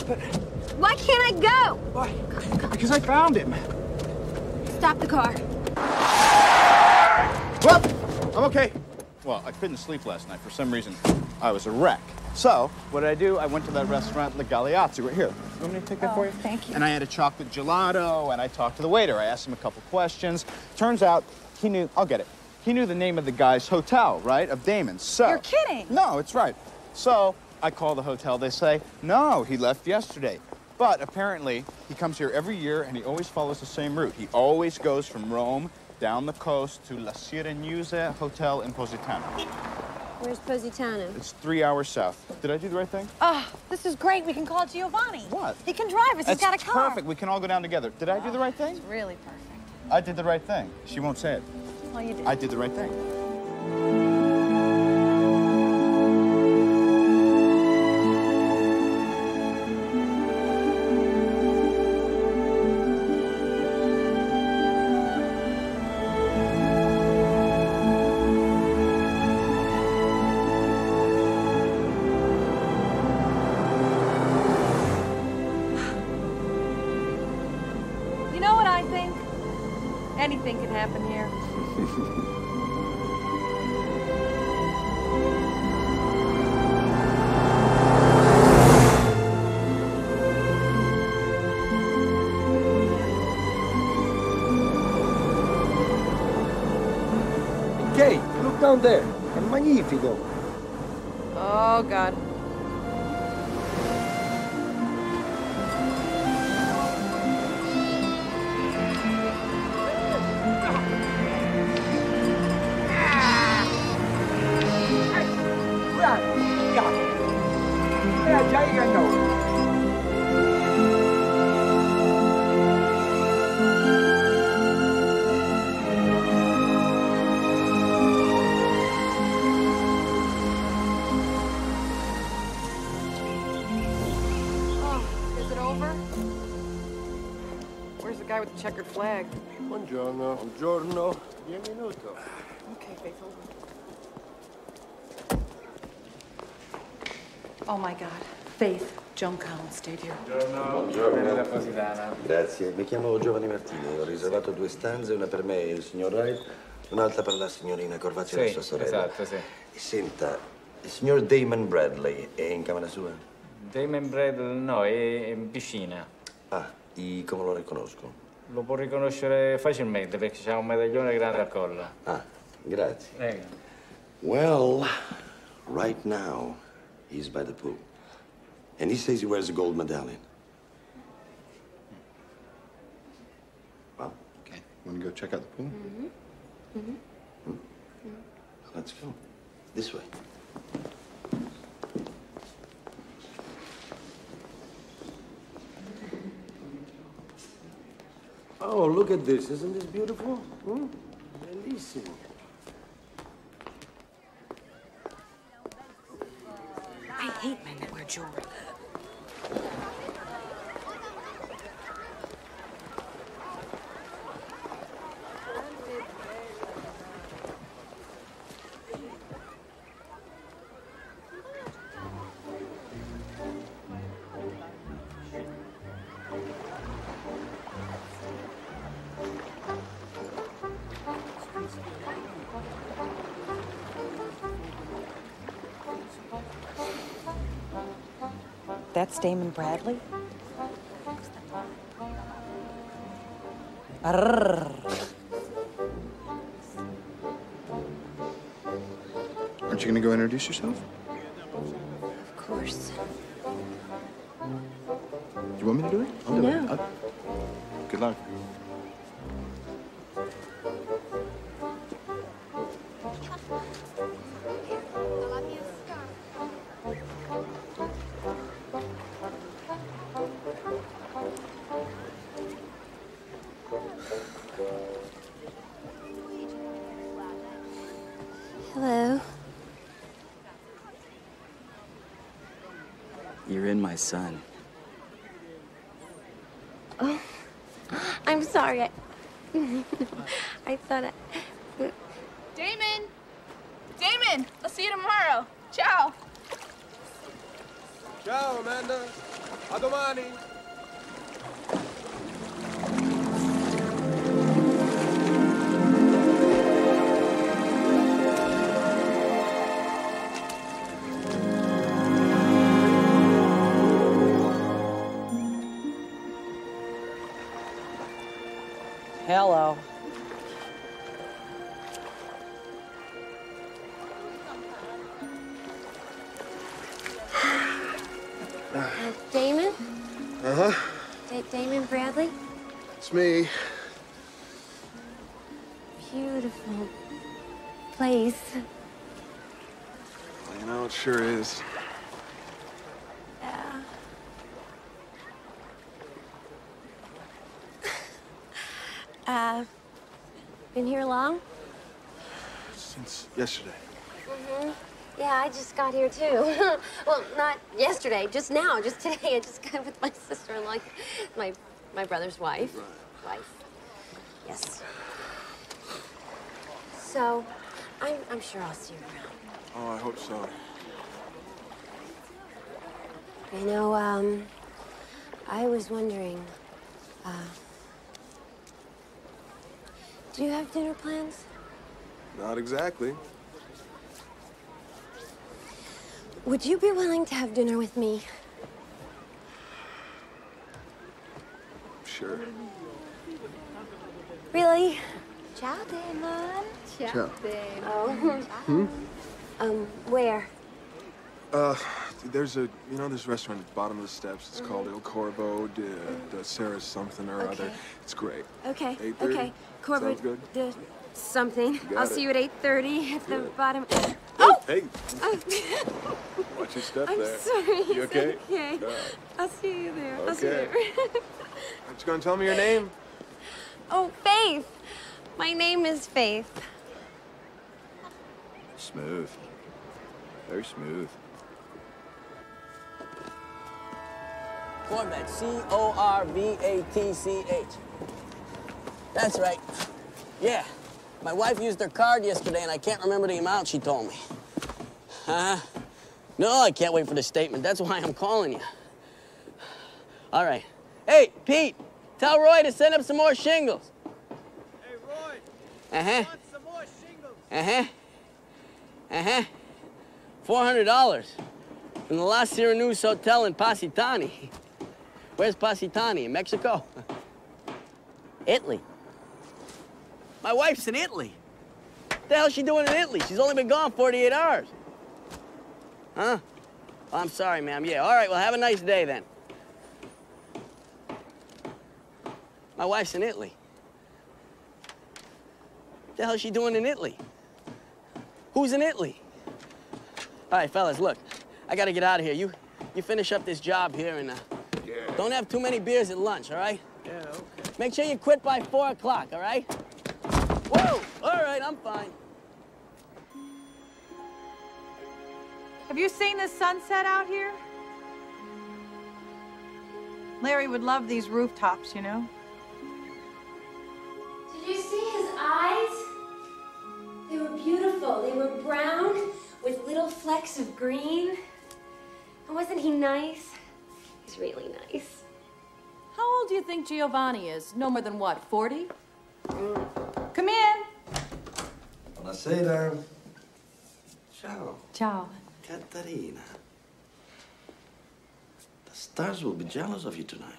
Why can't I go? Why? Because I found him. Stop the car. Well, I'm okay. Well, I couldn't sleep last night. For some reason, I was a wreck. So, what did I do? I went to that restaurant, La Galeazzi, right here. You want me to take that for oh, you? Thank you. And I had a chocolate gelato, and I talked to the waiter. I asked him a couple questions. Turns out, he knew, I'll get it. He knew the name of the guy's hotel, right? Of Damon's. So. You're kidding. No, it's right. So, I call the hotel. They say, no, he left yesterday. But apparently, he comes here every year, and he always follows the same route. He always goes from Rome down the coast to La Sirenuse Hotel in Positano. Where's Positano? It's three hours south. Did I do the right thing? Oh, this is great. We can call Giovanni. What? He can drive us. That's He's got a car. perfect. We can all go down together. Did I do the right thing? It's really perfect. I did the right thing. She won't say it. Well, you did. I did the right thing. Flag? Buongiorno. Buongiorno. Benvenuto. Okay, Faith, hold on. Oh my God. Faith, Joan Collins stayed here. Buongiorno. Grazie, mi chiamo Giovanni Martini, ho riservato due stanze, una per me e il signor Wright, un'altra per la signorina Corvacci e la Sì, sua sorella. esatto, sì. E senta, il signor Damon Bradley è in camera sua? Damon Bradley no, è in piscina. Ah, e come lo riconosco? Lo può riconoscere facilmente perché c'ha un medaglione grande al collo. Ah, grazie. Prego. Well, right now, he's by the pool. And he says he wears a gold medallion. Well, Okay. Want to go check out the pool? Mm-hmm. let's go. This way. Oh, look at this. Isn't this beautiful? Hmm? Bellissimo. I hate men that wear jewelry. Damon Bradley? Aren't you going to go introduce yourself? Son. Oh, I'm sorry. I, I thought I. Damon! Damon! I'll see you tomorrow. Ciao. Ciao, Amanda. A domani. Hello. Yesterday. Mm-hmm. Yeah, I just got here too. well, not yesterday, just now, just today. I just got with my sister-in-law, my my brother's wife. Wife. Yes. So, I'm I'm sure I'll see you around. Oh, I hope so. You know, um, I was wondering, uh, do you have dinner plans? Not exactly. Would you be willing to have dinner with me? Sure. Really? Ciao, Damon. Ciao. Damon. Oh. Hmm? Um, where? Uh, there's a, you know, this restaurant at the bottom of the steps. It's called El Corvo de, de Sarah something or other. Okay. It's great. Okay. Okay. Corvo Sounds good? The something. I'll it. see you at 8:30 at the bottom. Hey, Oh. watch your step I'm there. sorry. You It's okay? okay. All right. I'll see you there. I'll see you Okay. there. Aren't you gonna tell me your name? oh, Faith. My name is Faith. Smooth. Very smooth. Corvatch, C-O-R-V-A-T-C-H. That's right. Yeah. My wife used her card yesterday, and I can't remember the amount she told me. Huh? No, I can't wait for the statement. That's why I'm calling you. All right. Hey, Pete, tell Roy to send up some more shingles. Hey, Roy. Uh-huh. some more shingles. Uh-huh. Uh-huh. $400 from the La Sirenuse Hotel in Positani. Where's Positani? In Mexico? Italy. My wife's in Italy. What the hell's she doing in Italy? She's only been gone 48 hours. Huh? Oh, I'm sorry, ma'am. Yeah, all right, well, have a nice day then. My wife's in Italy. What the hell's she doing in Italy? Who's in Italy? All right, fellas, look, I gotta get out of here. You, you finish up this job here and uh, don't have too many beers at lunch, all right? Yeah, okay. Make sure you quit by four o'clock, all right? Whoa! All right, I'm fine. Have you seen the sunset out here? Larry would love these rooftops, you know? Did you see his eyes? They were beautiful. They were brown with little flecks of green. And wasn't he nice? He's really nice. How old do you think Giovanni is? No more than what, 40? Come in. Buonasera. Ciao, Ciao. Caterina. The stars will be jealous of you tonight.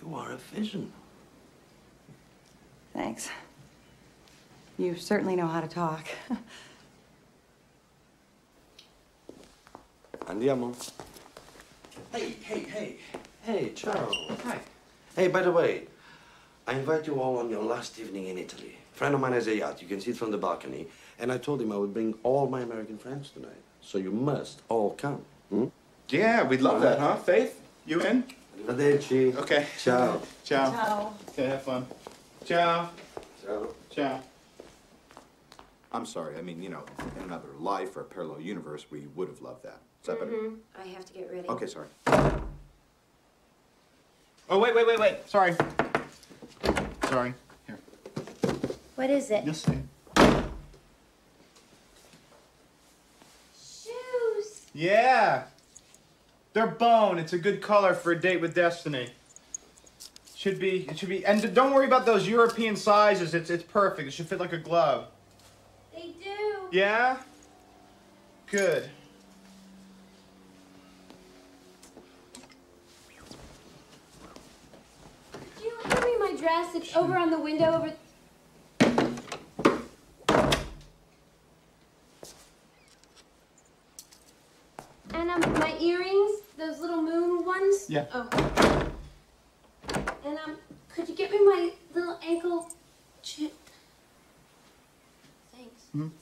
You are a vision. Thanks. You certainly know how to talk. Andiamo. Hey, hey, hey. Hey, ciao. Hi. Hey, by the way, I invite you all on your last evening in Italy. A friend of mine has a yacht. You can see it from the balcony. And I told him I would bring all my American friends tonight. So you must all come. Hmm? Yeah, we'd love that, huh? Faith, you in? Arrivederci. Okay. Ciao. Ciao. Ciao. Okay, have fun. Ciao. Ciao. Ciao. I'm sorry. I mean, you know, in another life or a parallel universe, we would have loved that. Is that better? Mhm. I have to get ready. Okay, sorry. Oh, wait, wait, wait, wait. Sorry. Sorry. Here. What is it? You'll see. Yeah. They're bone. It's a good color for a date with Destiny. Should be. It should be. And don't worry about those European sizes. It's it's perfect. It should fit like a glove. They do. Yeah. Good. Could you give me my dress? It's over on the window over. And um, my earrings, those little moon ones. Yeah. Oh. And um, could you get me my little ankle chip? Thanks.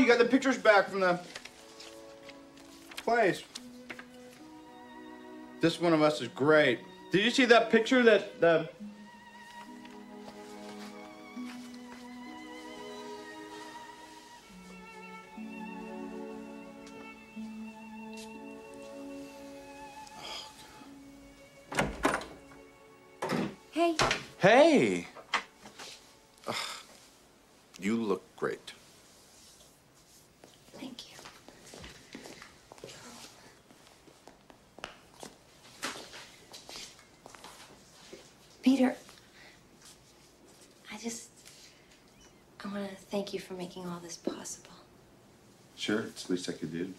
You got the pictures back from the place. This one of us is great. Did you see that picture that the least I could do.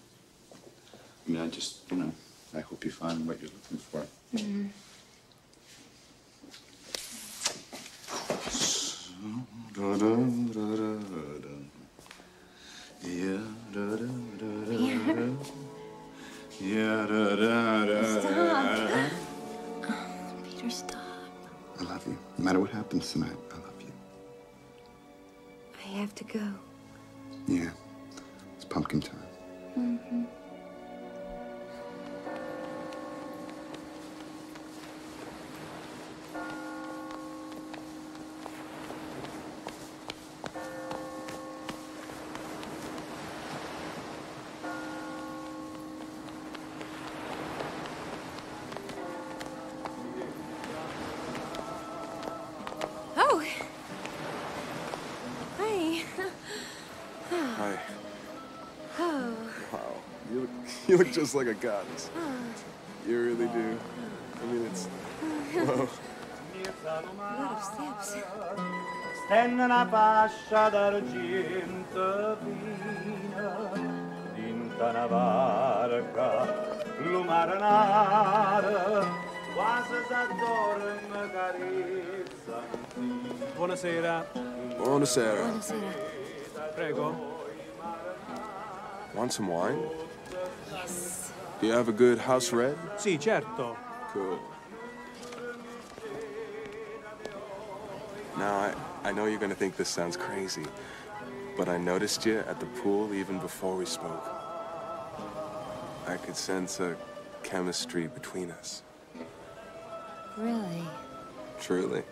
I mean, I just, you know, I hope you find what you're looking for. Mm-hmm. Da, da, da, da, da. You look, just like a goddess. You really do. I mean, it's. Whoa. Lot. Stenne una fascia d'argento fina dinta una barca lumarnare quasi s'addorme carezza Buonasera. Buonasera. Buonasera. Prego. Want some wine? Yes. Do you have a good house red? Sì, certo. Cool. Now, I, I know you're gonna think this sounds crazy, but I noticed you at the pool even before we spoke. I could sense a chemistry between us. Really? Truly.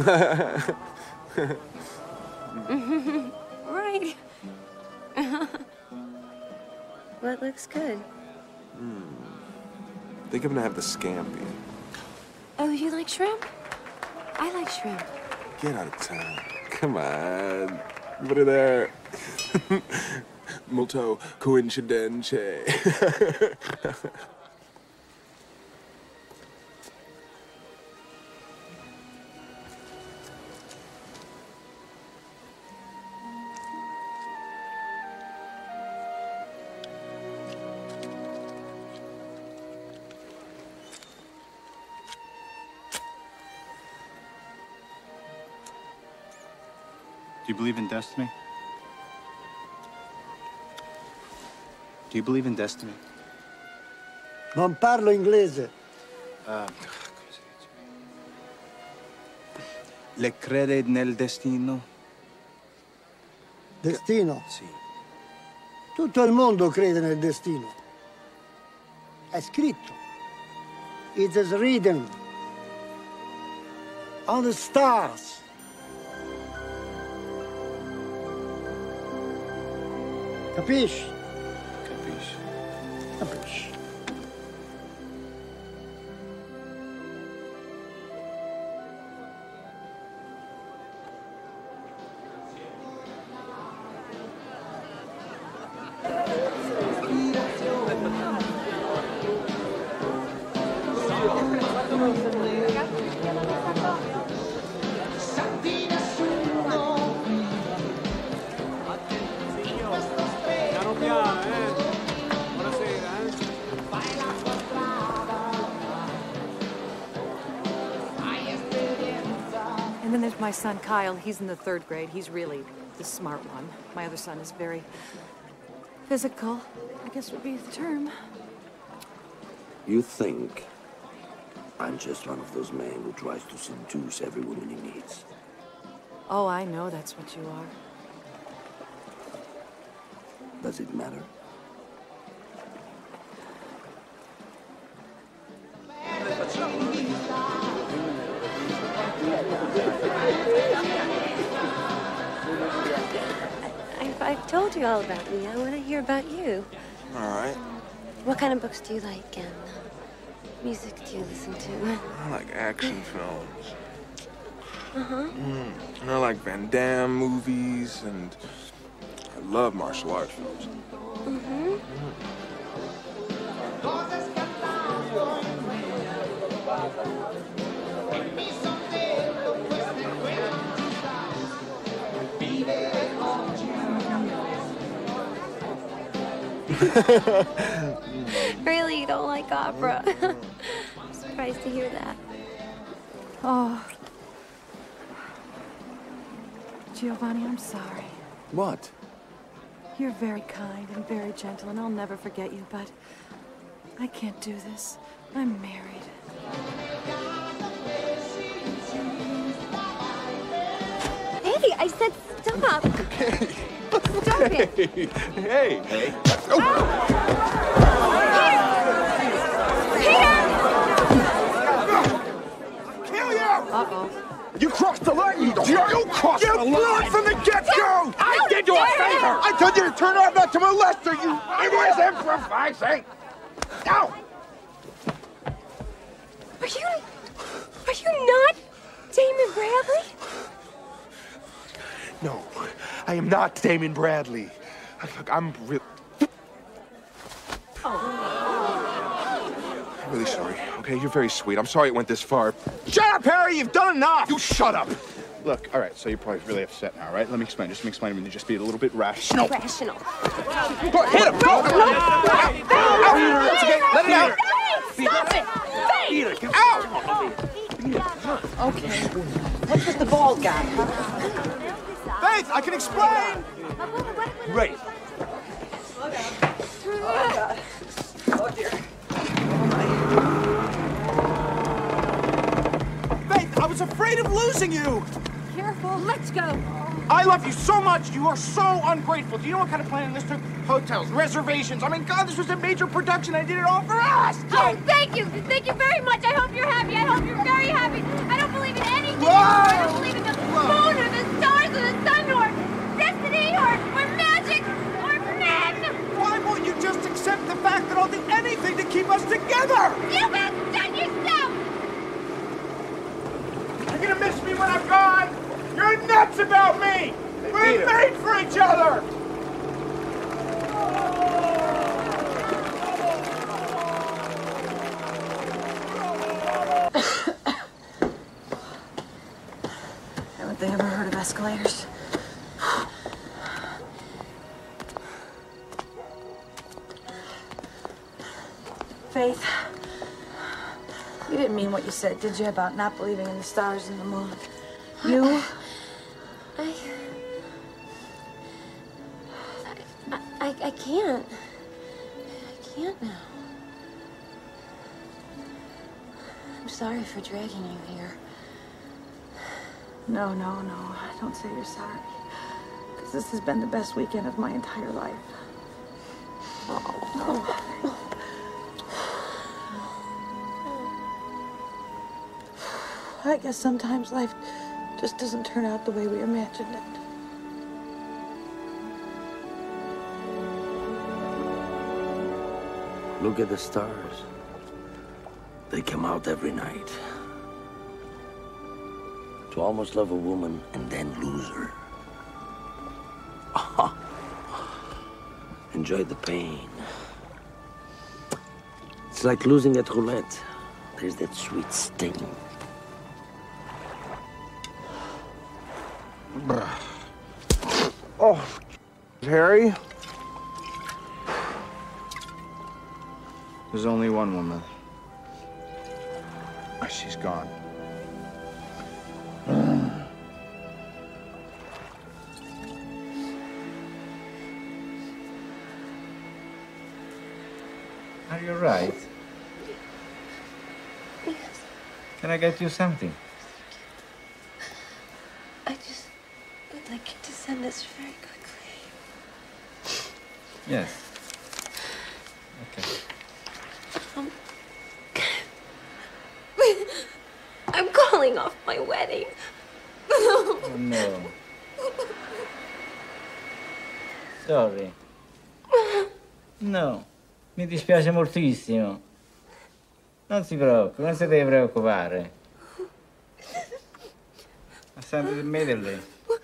right. what looks good? Hmm. think I'm gonna have the scampi. Oh, you like shrimp? I like shrimp. Get out of town. Come on. Put it there. Molto coincidence. Believe in destiny? Do you believe in destiny? Non parlo inglese. Uh, le crede nel destino? Destino? Sì. Tutto il mondo crede nel destino. È scritto. It is written. On the stars. Capiche? Capiche. Capiche. Son Kyle. He's in the third grade. He's really the smart one. My other son is very physical, I guess would be the term. You think I'm just one of those men who tries to seduce every woman he meets? Oh, I know that's what you are. Does it matter? You all about me. I want to hear about you. All right. What kind of books do you like and uh, music do you listen to? I like action films. Uh-huh. Mm. And I like Van Damme movies, and I love martial arts films. Mm-hmm. really, you don't like opera? I'm surprised to hear that. Oh. Giovanni, I'm sorry. What? You're very kind and very gentle, and I'll never forget you, but I can't do this. I'm married. Hey, I said stop. Stop it. Hey, hey. Oh. Oh. Kill you! Uh-oh. You crossed the line, you You, you crossed You the line! blew it from the get-go! I did you a favor! I told you to turn off not to molest her, you... It was improvising! Now! Are you... Are you not Damon Bradley? No, I am not Damon Bradley. Look, I'm real... I'm really sorry, okay? You're very sweet. I'm sorry it went this far. Shut up, Harry! You've done enough! You shut up! Look, all right, so you're probably really upset now, right? Let me explain. Just let me explain to me. Just be a little bit rational. Rational. Go, hit him! Go! Out! It's okay. Let it out! Stop it! Faith! Out! Oh, okay. What's with the bald guy? Faith, I can explain! Right. Oh, God. Oh, dear. Faith, I was afraid of losing you! Careful. Let's go. I love you so much. You are so ungrateful. Do you know what kind of planning this took? Hotels, reservations. I mean, God, this was a major production. I did it all for us. Oh, thank you. Thank you very much. I hope you're happy. I hope you're very happy. I don't believe in anything. Whoa! I don't believe in the moon or the stars or the sun or destiny or, or magic or men. Why won't you just accept the fact that I'll do anything to keep us together? You have done yourself. You're gonna miss me when I'm gone! You're nuts about me! We're made for each other! Haven't they ever heard of escalators? Faith, you didn't mean what you said, did you, about not believing in the stars and the moon? You? I, I, I, I can't. I can't now. I'm sorry for dragging you here. No, no, no. Don't say you're sorry. Because this has been the best weekend of my entire life. Oh, I guess sometimes life just doesn't turn out the way we imagined it. Look at the stars. They come out every night. To almost love a woman and then lose her. Enjoy the pain. It's like losing at roulette. There's that sweet sting. Oh, Harry. There's only one woman. Ah, She's gone. Are you right? Yes. Can I get you something? Would like you to send this very quickly. Yes. Okay. Um, I'm calling off my wedding. Oh no. Sorry. No, mi dispiace moltissimo. Non si preoccupi, non si deve preoccupare. Ma senti immediately. Thanks.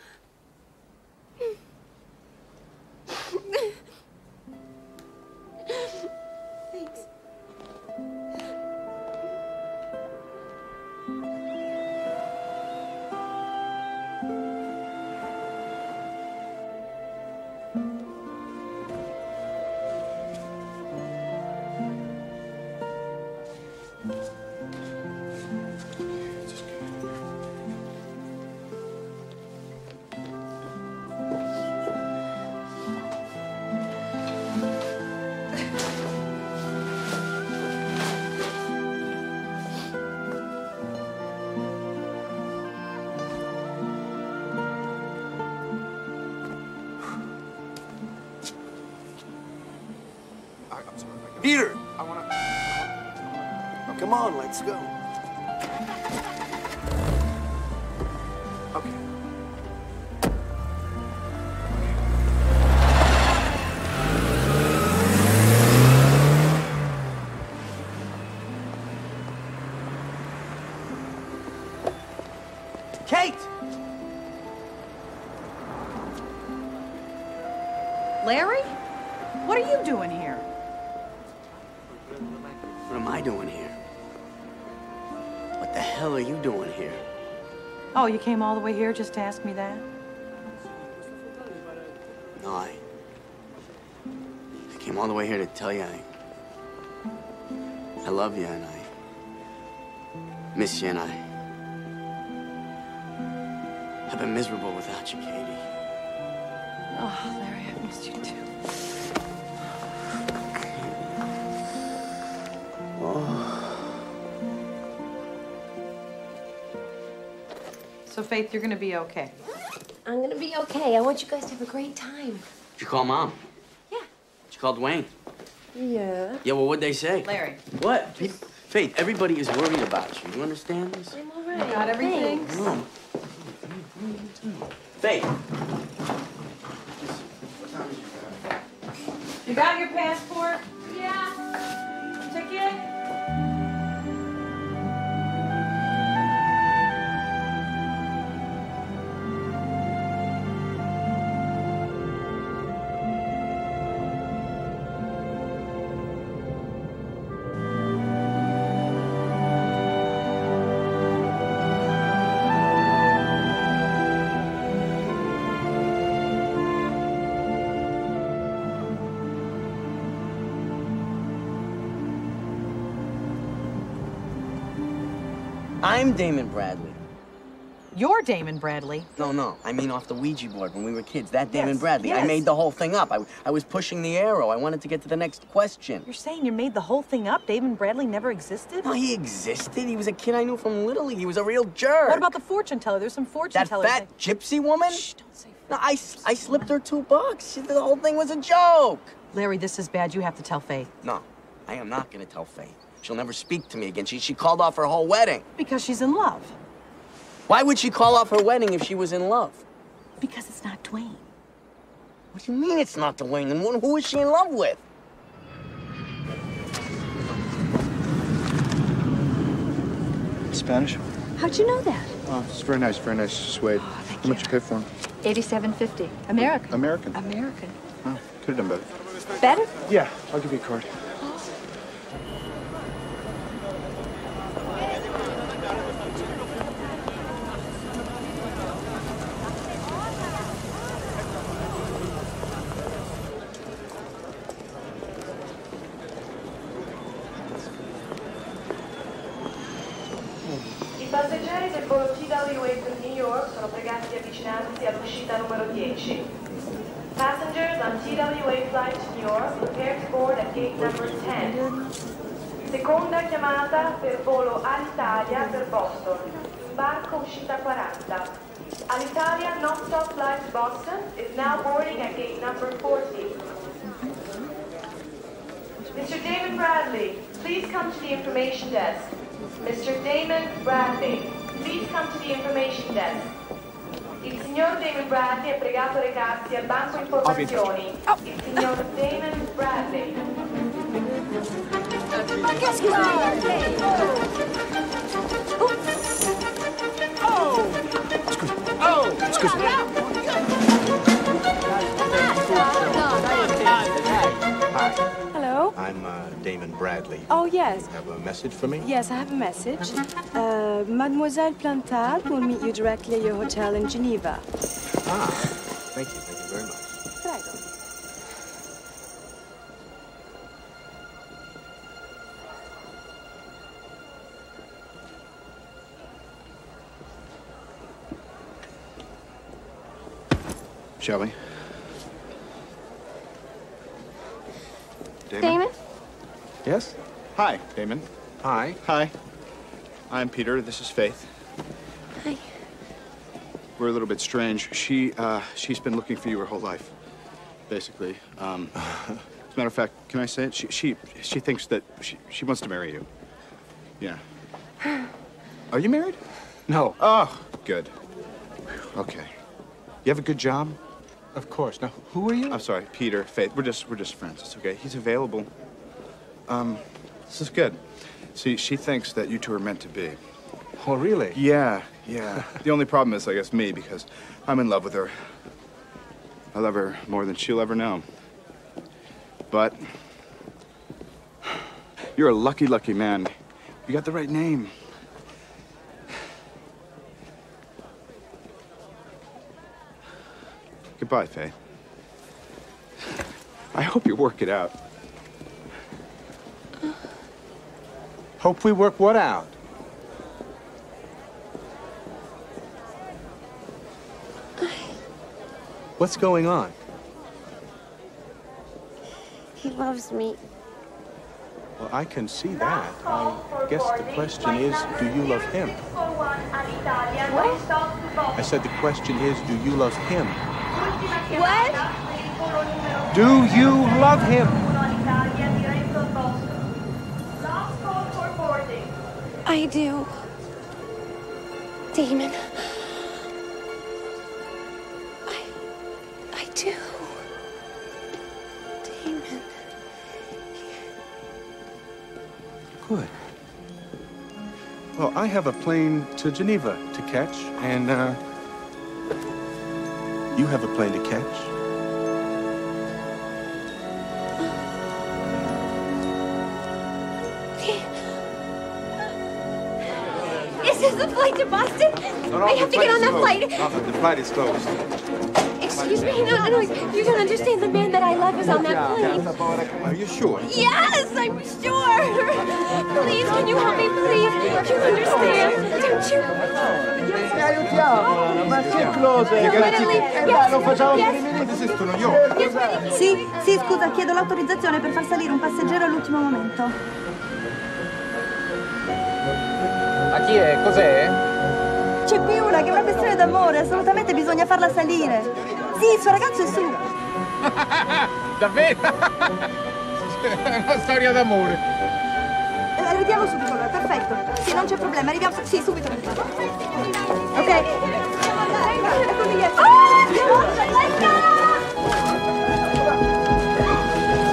Oh, you came all the way here just to ask me that? No, I. I came all the way here to tell you I. I love you and I. Miss you and I. I've been miserable without you, Katie. Oh, Larry, I've missed you too. So, Faith, you're gonna be okay. I'm gonna be okay. I want you guys to have a great time. Did you call mom? Yeah. Did you call Dwayne? Yeah. Yeah, well, what'd they say? Larry. What? Pe- Faith, everybody is worried about you. You understand this? I'm all right. Got everything? Thanks. No. Faith. You got your passport? Damon Bradley. You're Damon Bradley. No, no. I mean off the Ouija board when we were kids. That Damon Yes, Bradley. I made the whole thing up. I, I was pushing the arrow. I wanted to get to the next question. You're saying you made the whole thing up? Damon Bradley never existed? No, he existed. He was a kid I knew from Little League. He was a real jerk. What about the fortune teller? There's some fortune that tellers. fat gypsy woman? Shh, don't say No, I slipped her two bucks. She- The whole thing was a joke. Larry, this is bad. You have to tell Faith. No, I am not going to tell Faith. She'll never speak to me again. She, she called off her whole wedding. Because she's in love. Why would she call off her wedding if she was in love? Because it's not Dwayne. What do you mean it's not Dwayne? And who- who is she in love with? Spanish? How'd you know that? Oh, it's very nice, very nice suede. Oh, How much you pay for him? Eighty-seven fifty. American. American. American. Oh, could have done better. Better? Yeah, I'll give you a card. I passeggeri del volo TWA to New York sono pregati di avvicinarsi all'uscita numero 10. Passengers on TWA flight to New York prepare to board at gate number 10. Seconda chiamata per volo Alitalia per Boston. Sbarco uscita 40. Alitalia non-stop flight to Boston is now boarding at gate number 40. Mr. Damon Bradley, please come to the information desk. Mr. Damon Bradley, please come to the information desk. Il signor Damon Bradley è pregato a recarsi al banco informazioni. Oh. Il signor Damon Bradley. Ma che Oh! Oh! Scusi. Oh. Ah, Hi, Hello? I'm uh, Damon Bradley. Oh, yes. Have a message for me? Yes, I have a message. Uh, Mademoiselle Plantard will meet you directly at your hotel in Geneva. Ah, thank you, thank you very much. Shall we? Damon? Yes? Hi, Damon. Hi. Hi. I'm Peter. This is Faith. Hi. We're a little bit strange. She, uh, she's been looking for you her whole life, basically. Um, as a matter of fact, can I say it? She, she, she thinks that she, she wants to marry you. Yeah. Are you married? No. Oh, good. Okay. You have a good job? Of course. Now, who are you? I'm sorry, Peter, Faith. We're just, we're just friends. It's okay. He's available. Um, this is good. See, she thinks that you two are meant to be. Oh, really? Yeah, yeah. the only problem is, I guess, me, because I'm in love with her. I love her more than she'll ever know. But you're a lucky, lucky man. You got the right name. Goodbye, Faith. I hope you work it out. Hope we work what out? What's going on? He loves me. Well, I can see that. I guess the question is, do you love him? What? I said the question is, do you love him? What? Do you love him? I do. Damon. I. I do. Damon. Good. Well, I have a plane to Geneva to catch, and uh, you have a plane to catch. Is this the flight to Boston? no I have to get on that flight. the flight is closed. Excuse me, no, no, no, you don't understand. The man that I love is on that plane. Are you sure? Yes, I'm sure. Please, can you help me, please? Don't you understand? Don't you? Aiutiamola, ma che close? Eh dai, non facciamo niente. Esistono io. Sì, sì, scusa, chiedo l'autorizzazione per far salire un passeggero all'ultimo momento. Ma chi è? Cos'è? C'è qui una che è una questione d'amore, assolutamente bisogna farla salire. Sì, il suo ragazzo è su. Davvero? È una storia d'amore. Eh, Arriviamo subito perfetto. Sì, non c'è problema, arriviamo. Sì, subito. Ok. Ecco biglietto.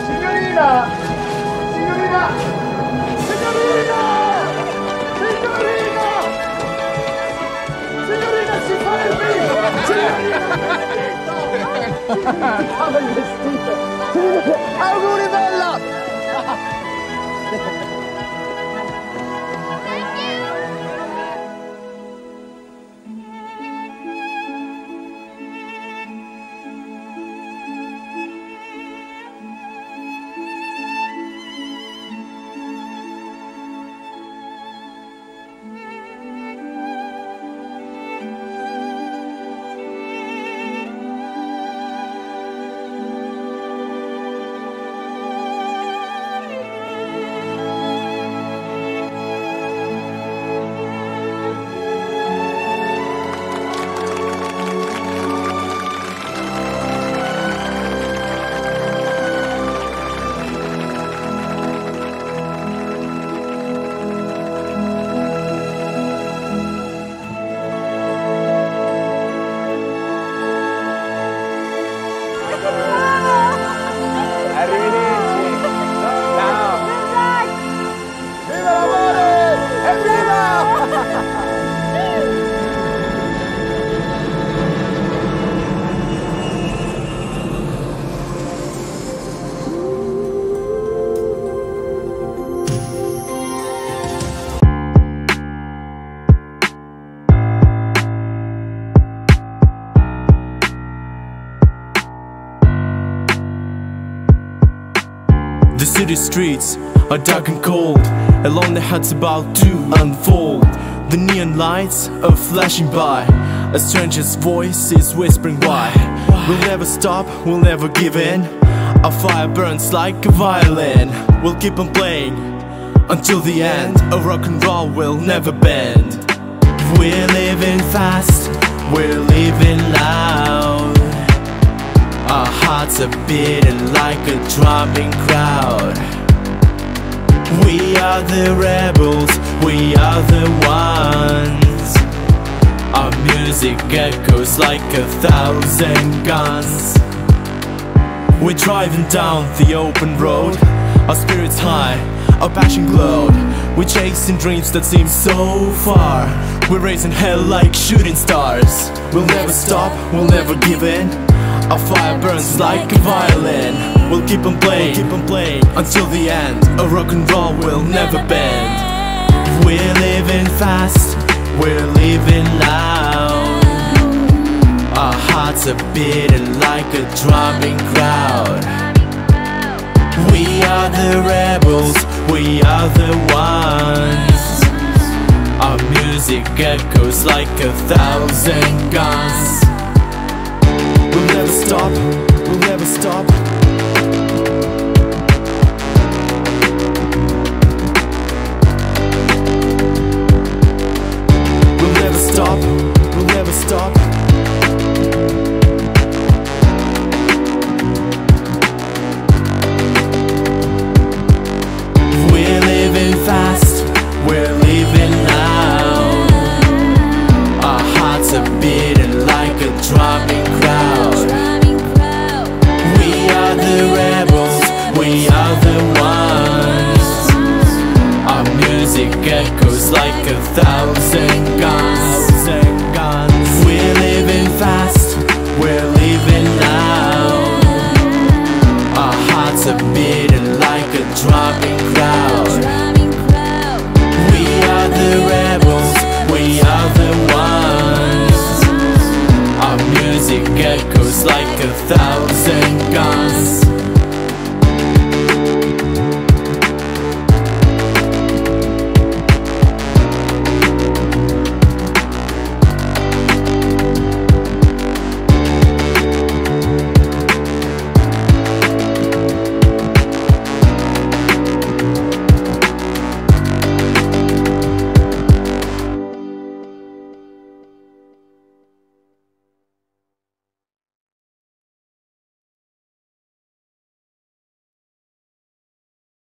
Signorina! Signorina! Signorina! Signorina! Signorina, si fermi! Signorina! Cava il vestito! Auguri bella! Arrivederci! The streets are dark and cold. Along the huts about to unfold. The neon lights are flashing by. A stranger's voice is whispering why. We'll never stop, we'll never give in. Our fire burns like a violin. We'll keep on playing until the end. A rock and roll will never bend. We're living fast, we're living loud. Hearts are beating like a drumming crowd. We are the rebels, we are the ones. Our music echoes like a thousand guns. We're driving down the open road, our spirits high, our passion glowed. We're chasing dreams that seem so far. We're raising hell like shooting stars. We'll never stop, we'll never give in. Our fire burns like a violin. We'll keep on playing, keep on playing until the end. A rock and roll will never bend. We're living fast, we're living loud. Our hearts are beating like a drumming crowd. We are the rebels, we are the ones. Our music echoes like a thousand guns. We'll never stop, we'll never stop. We'll never stop, we'll never stop. thousand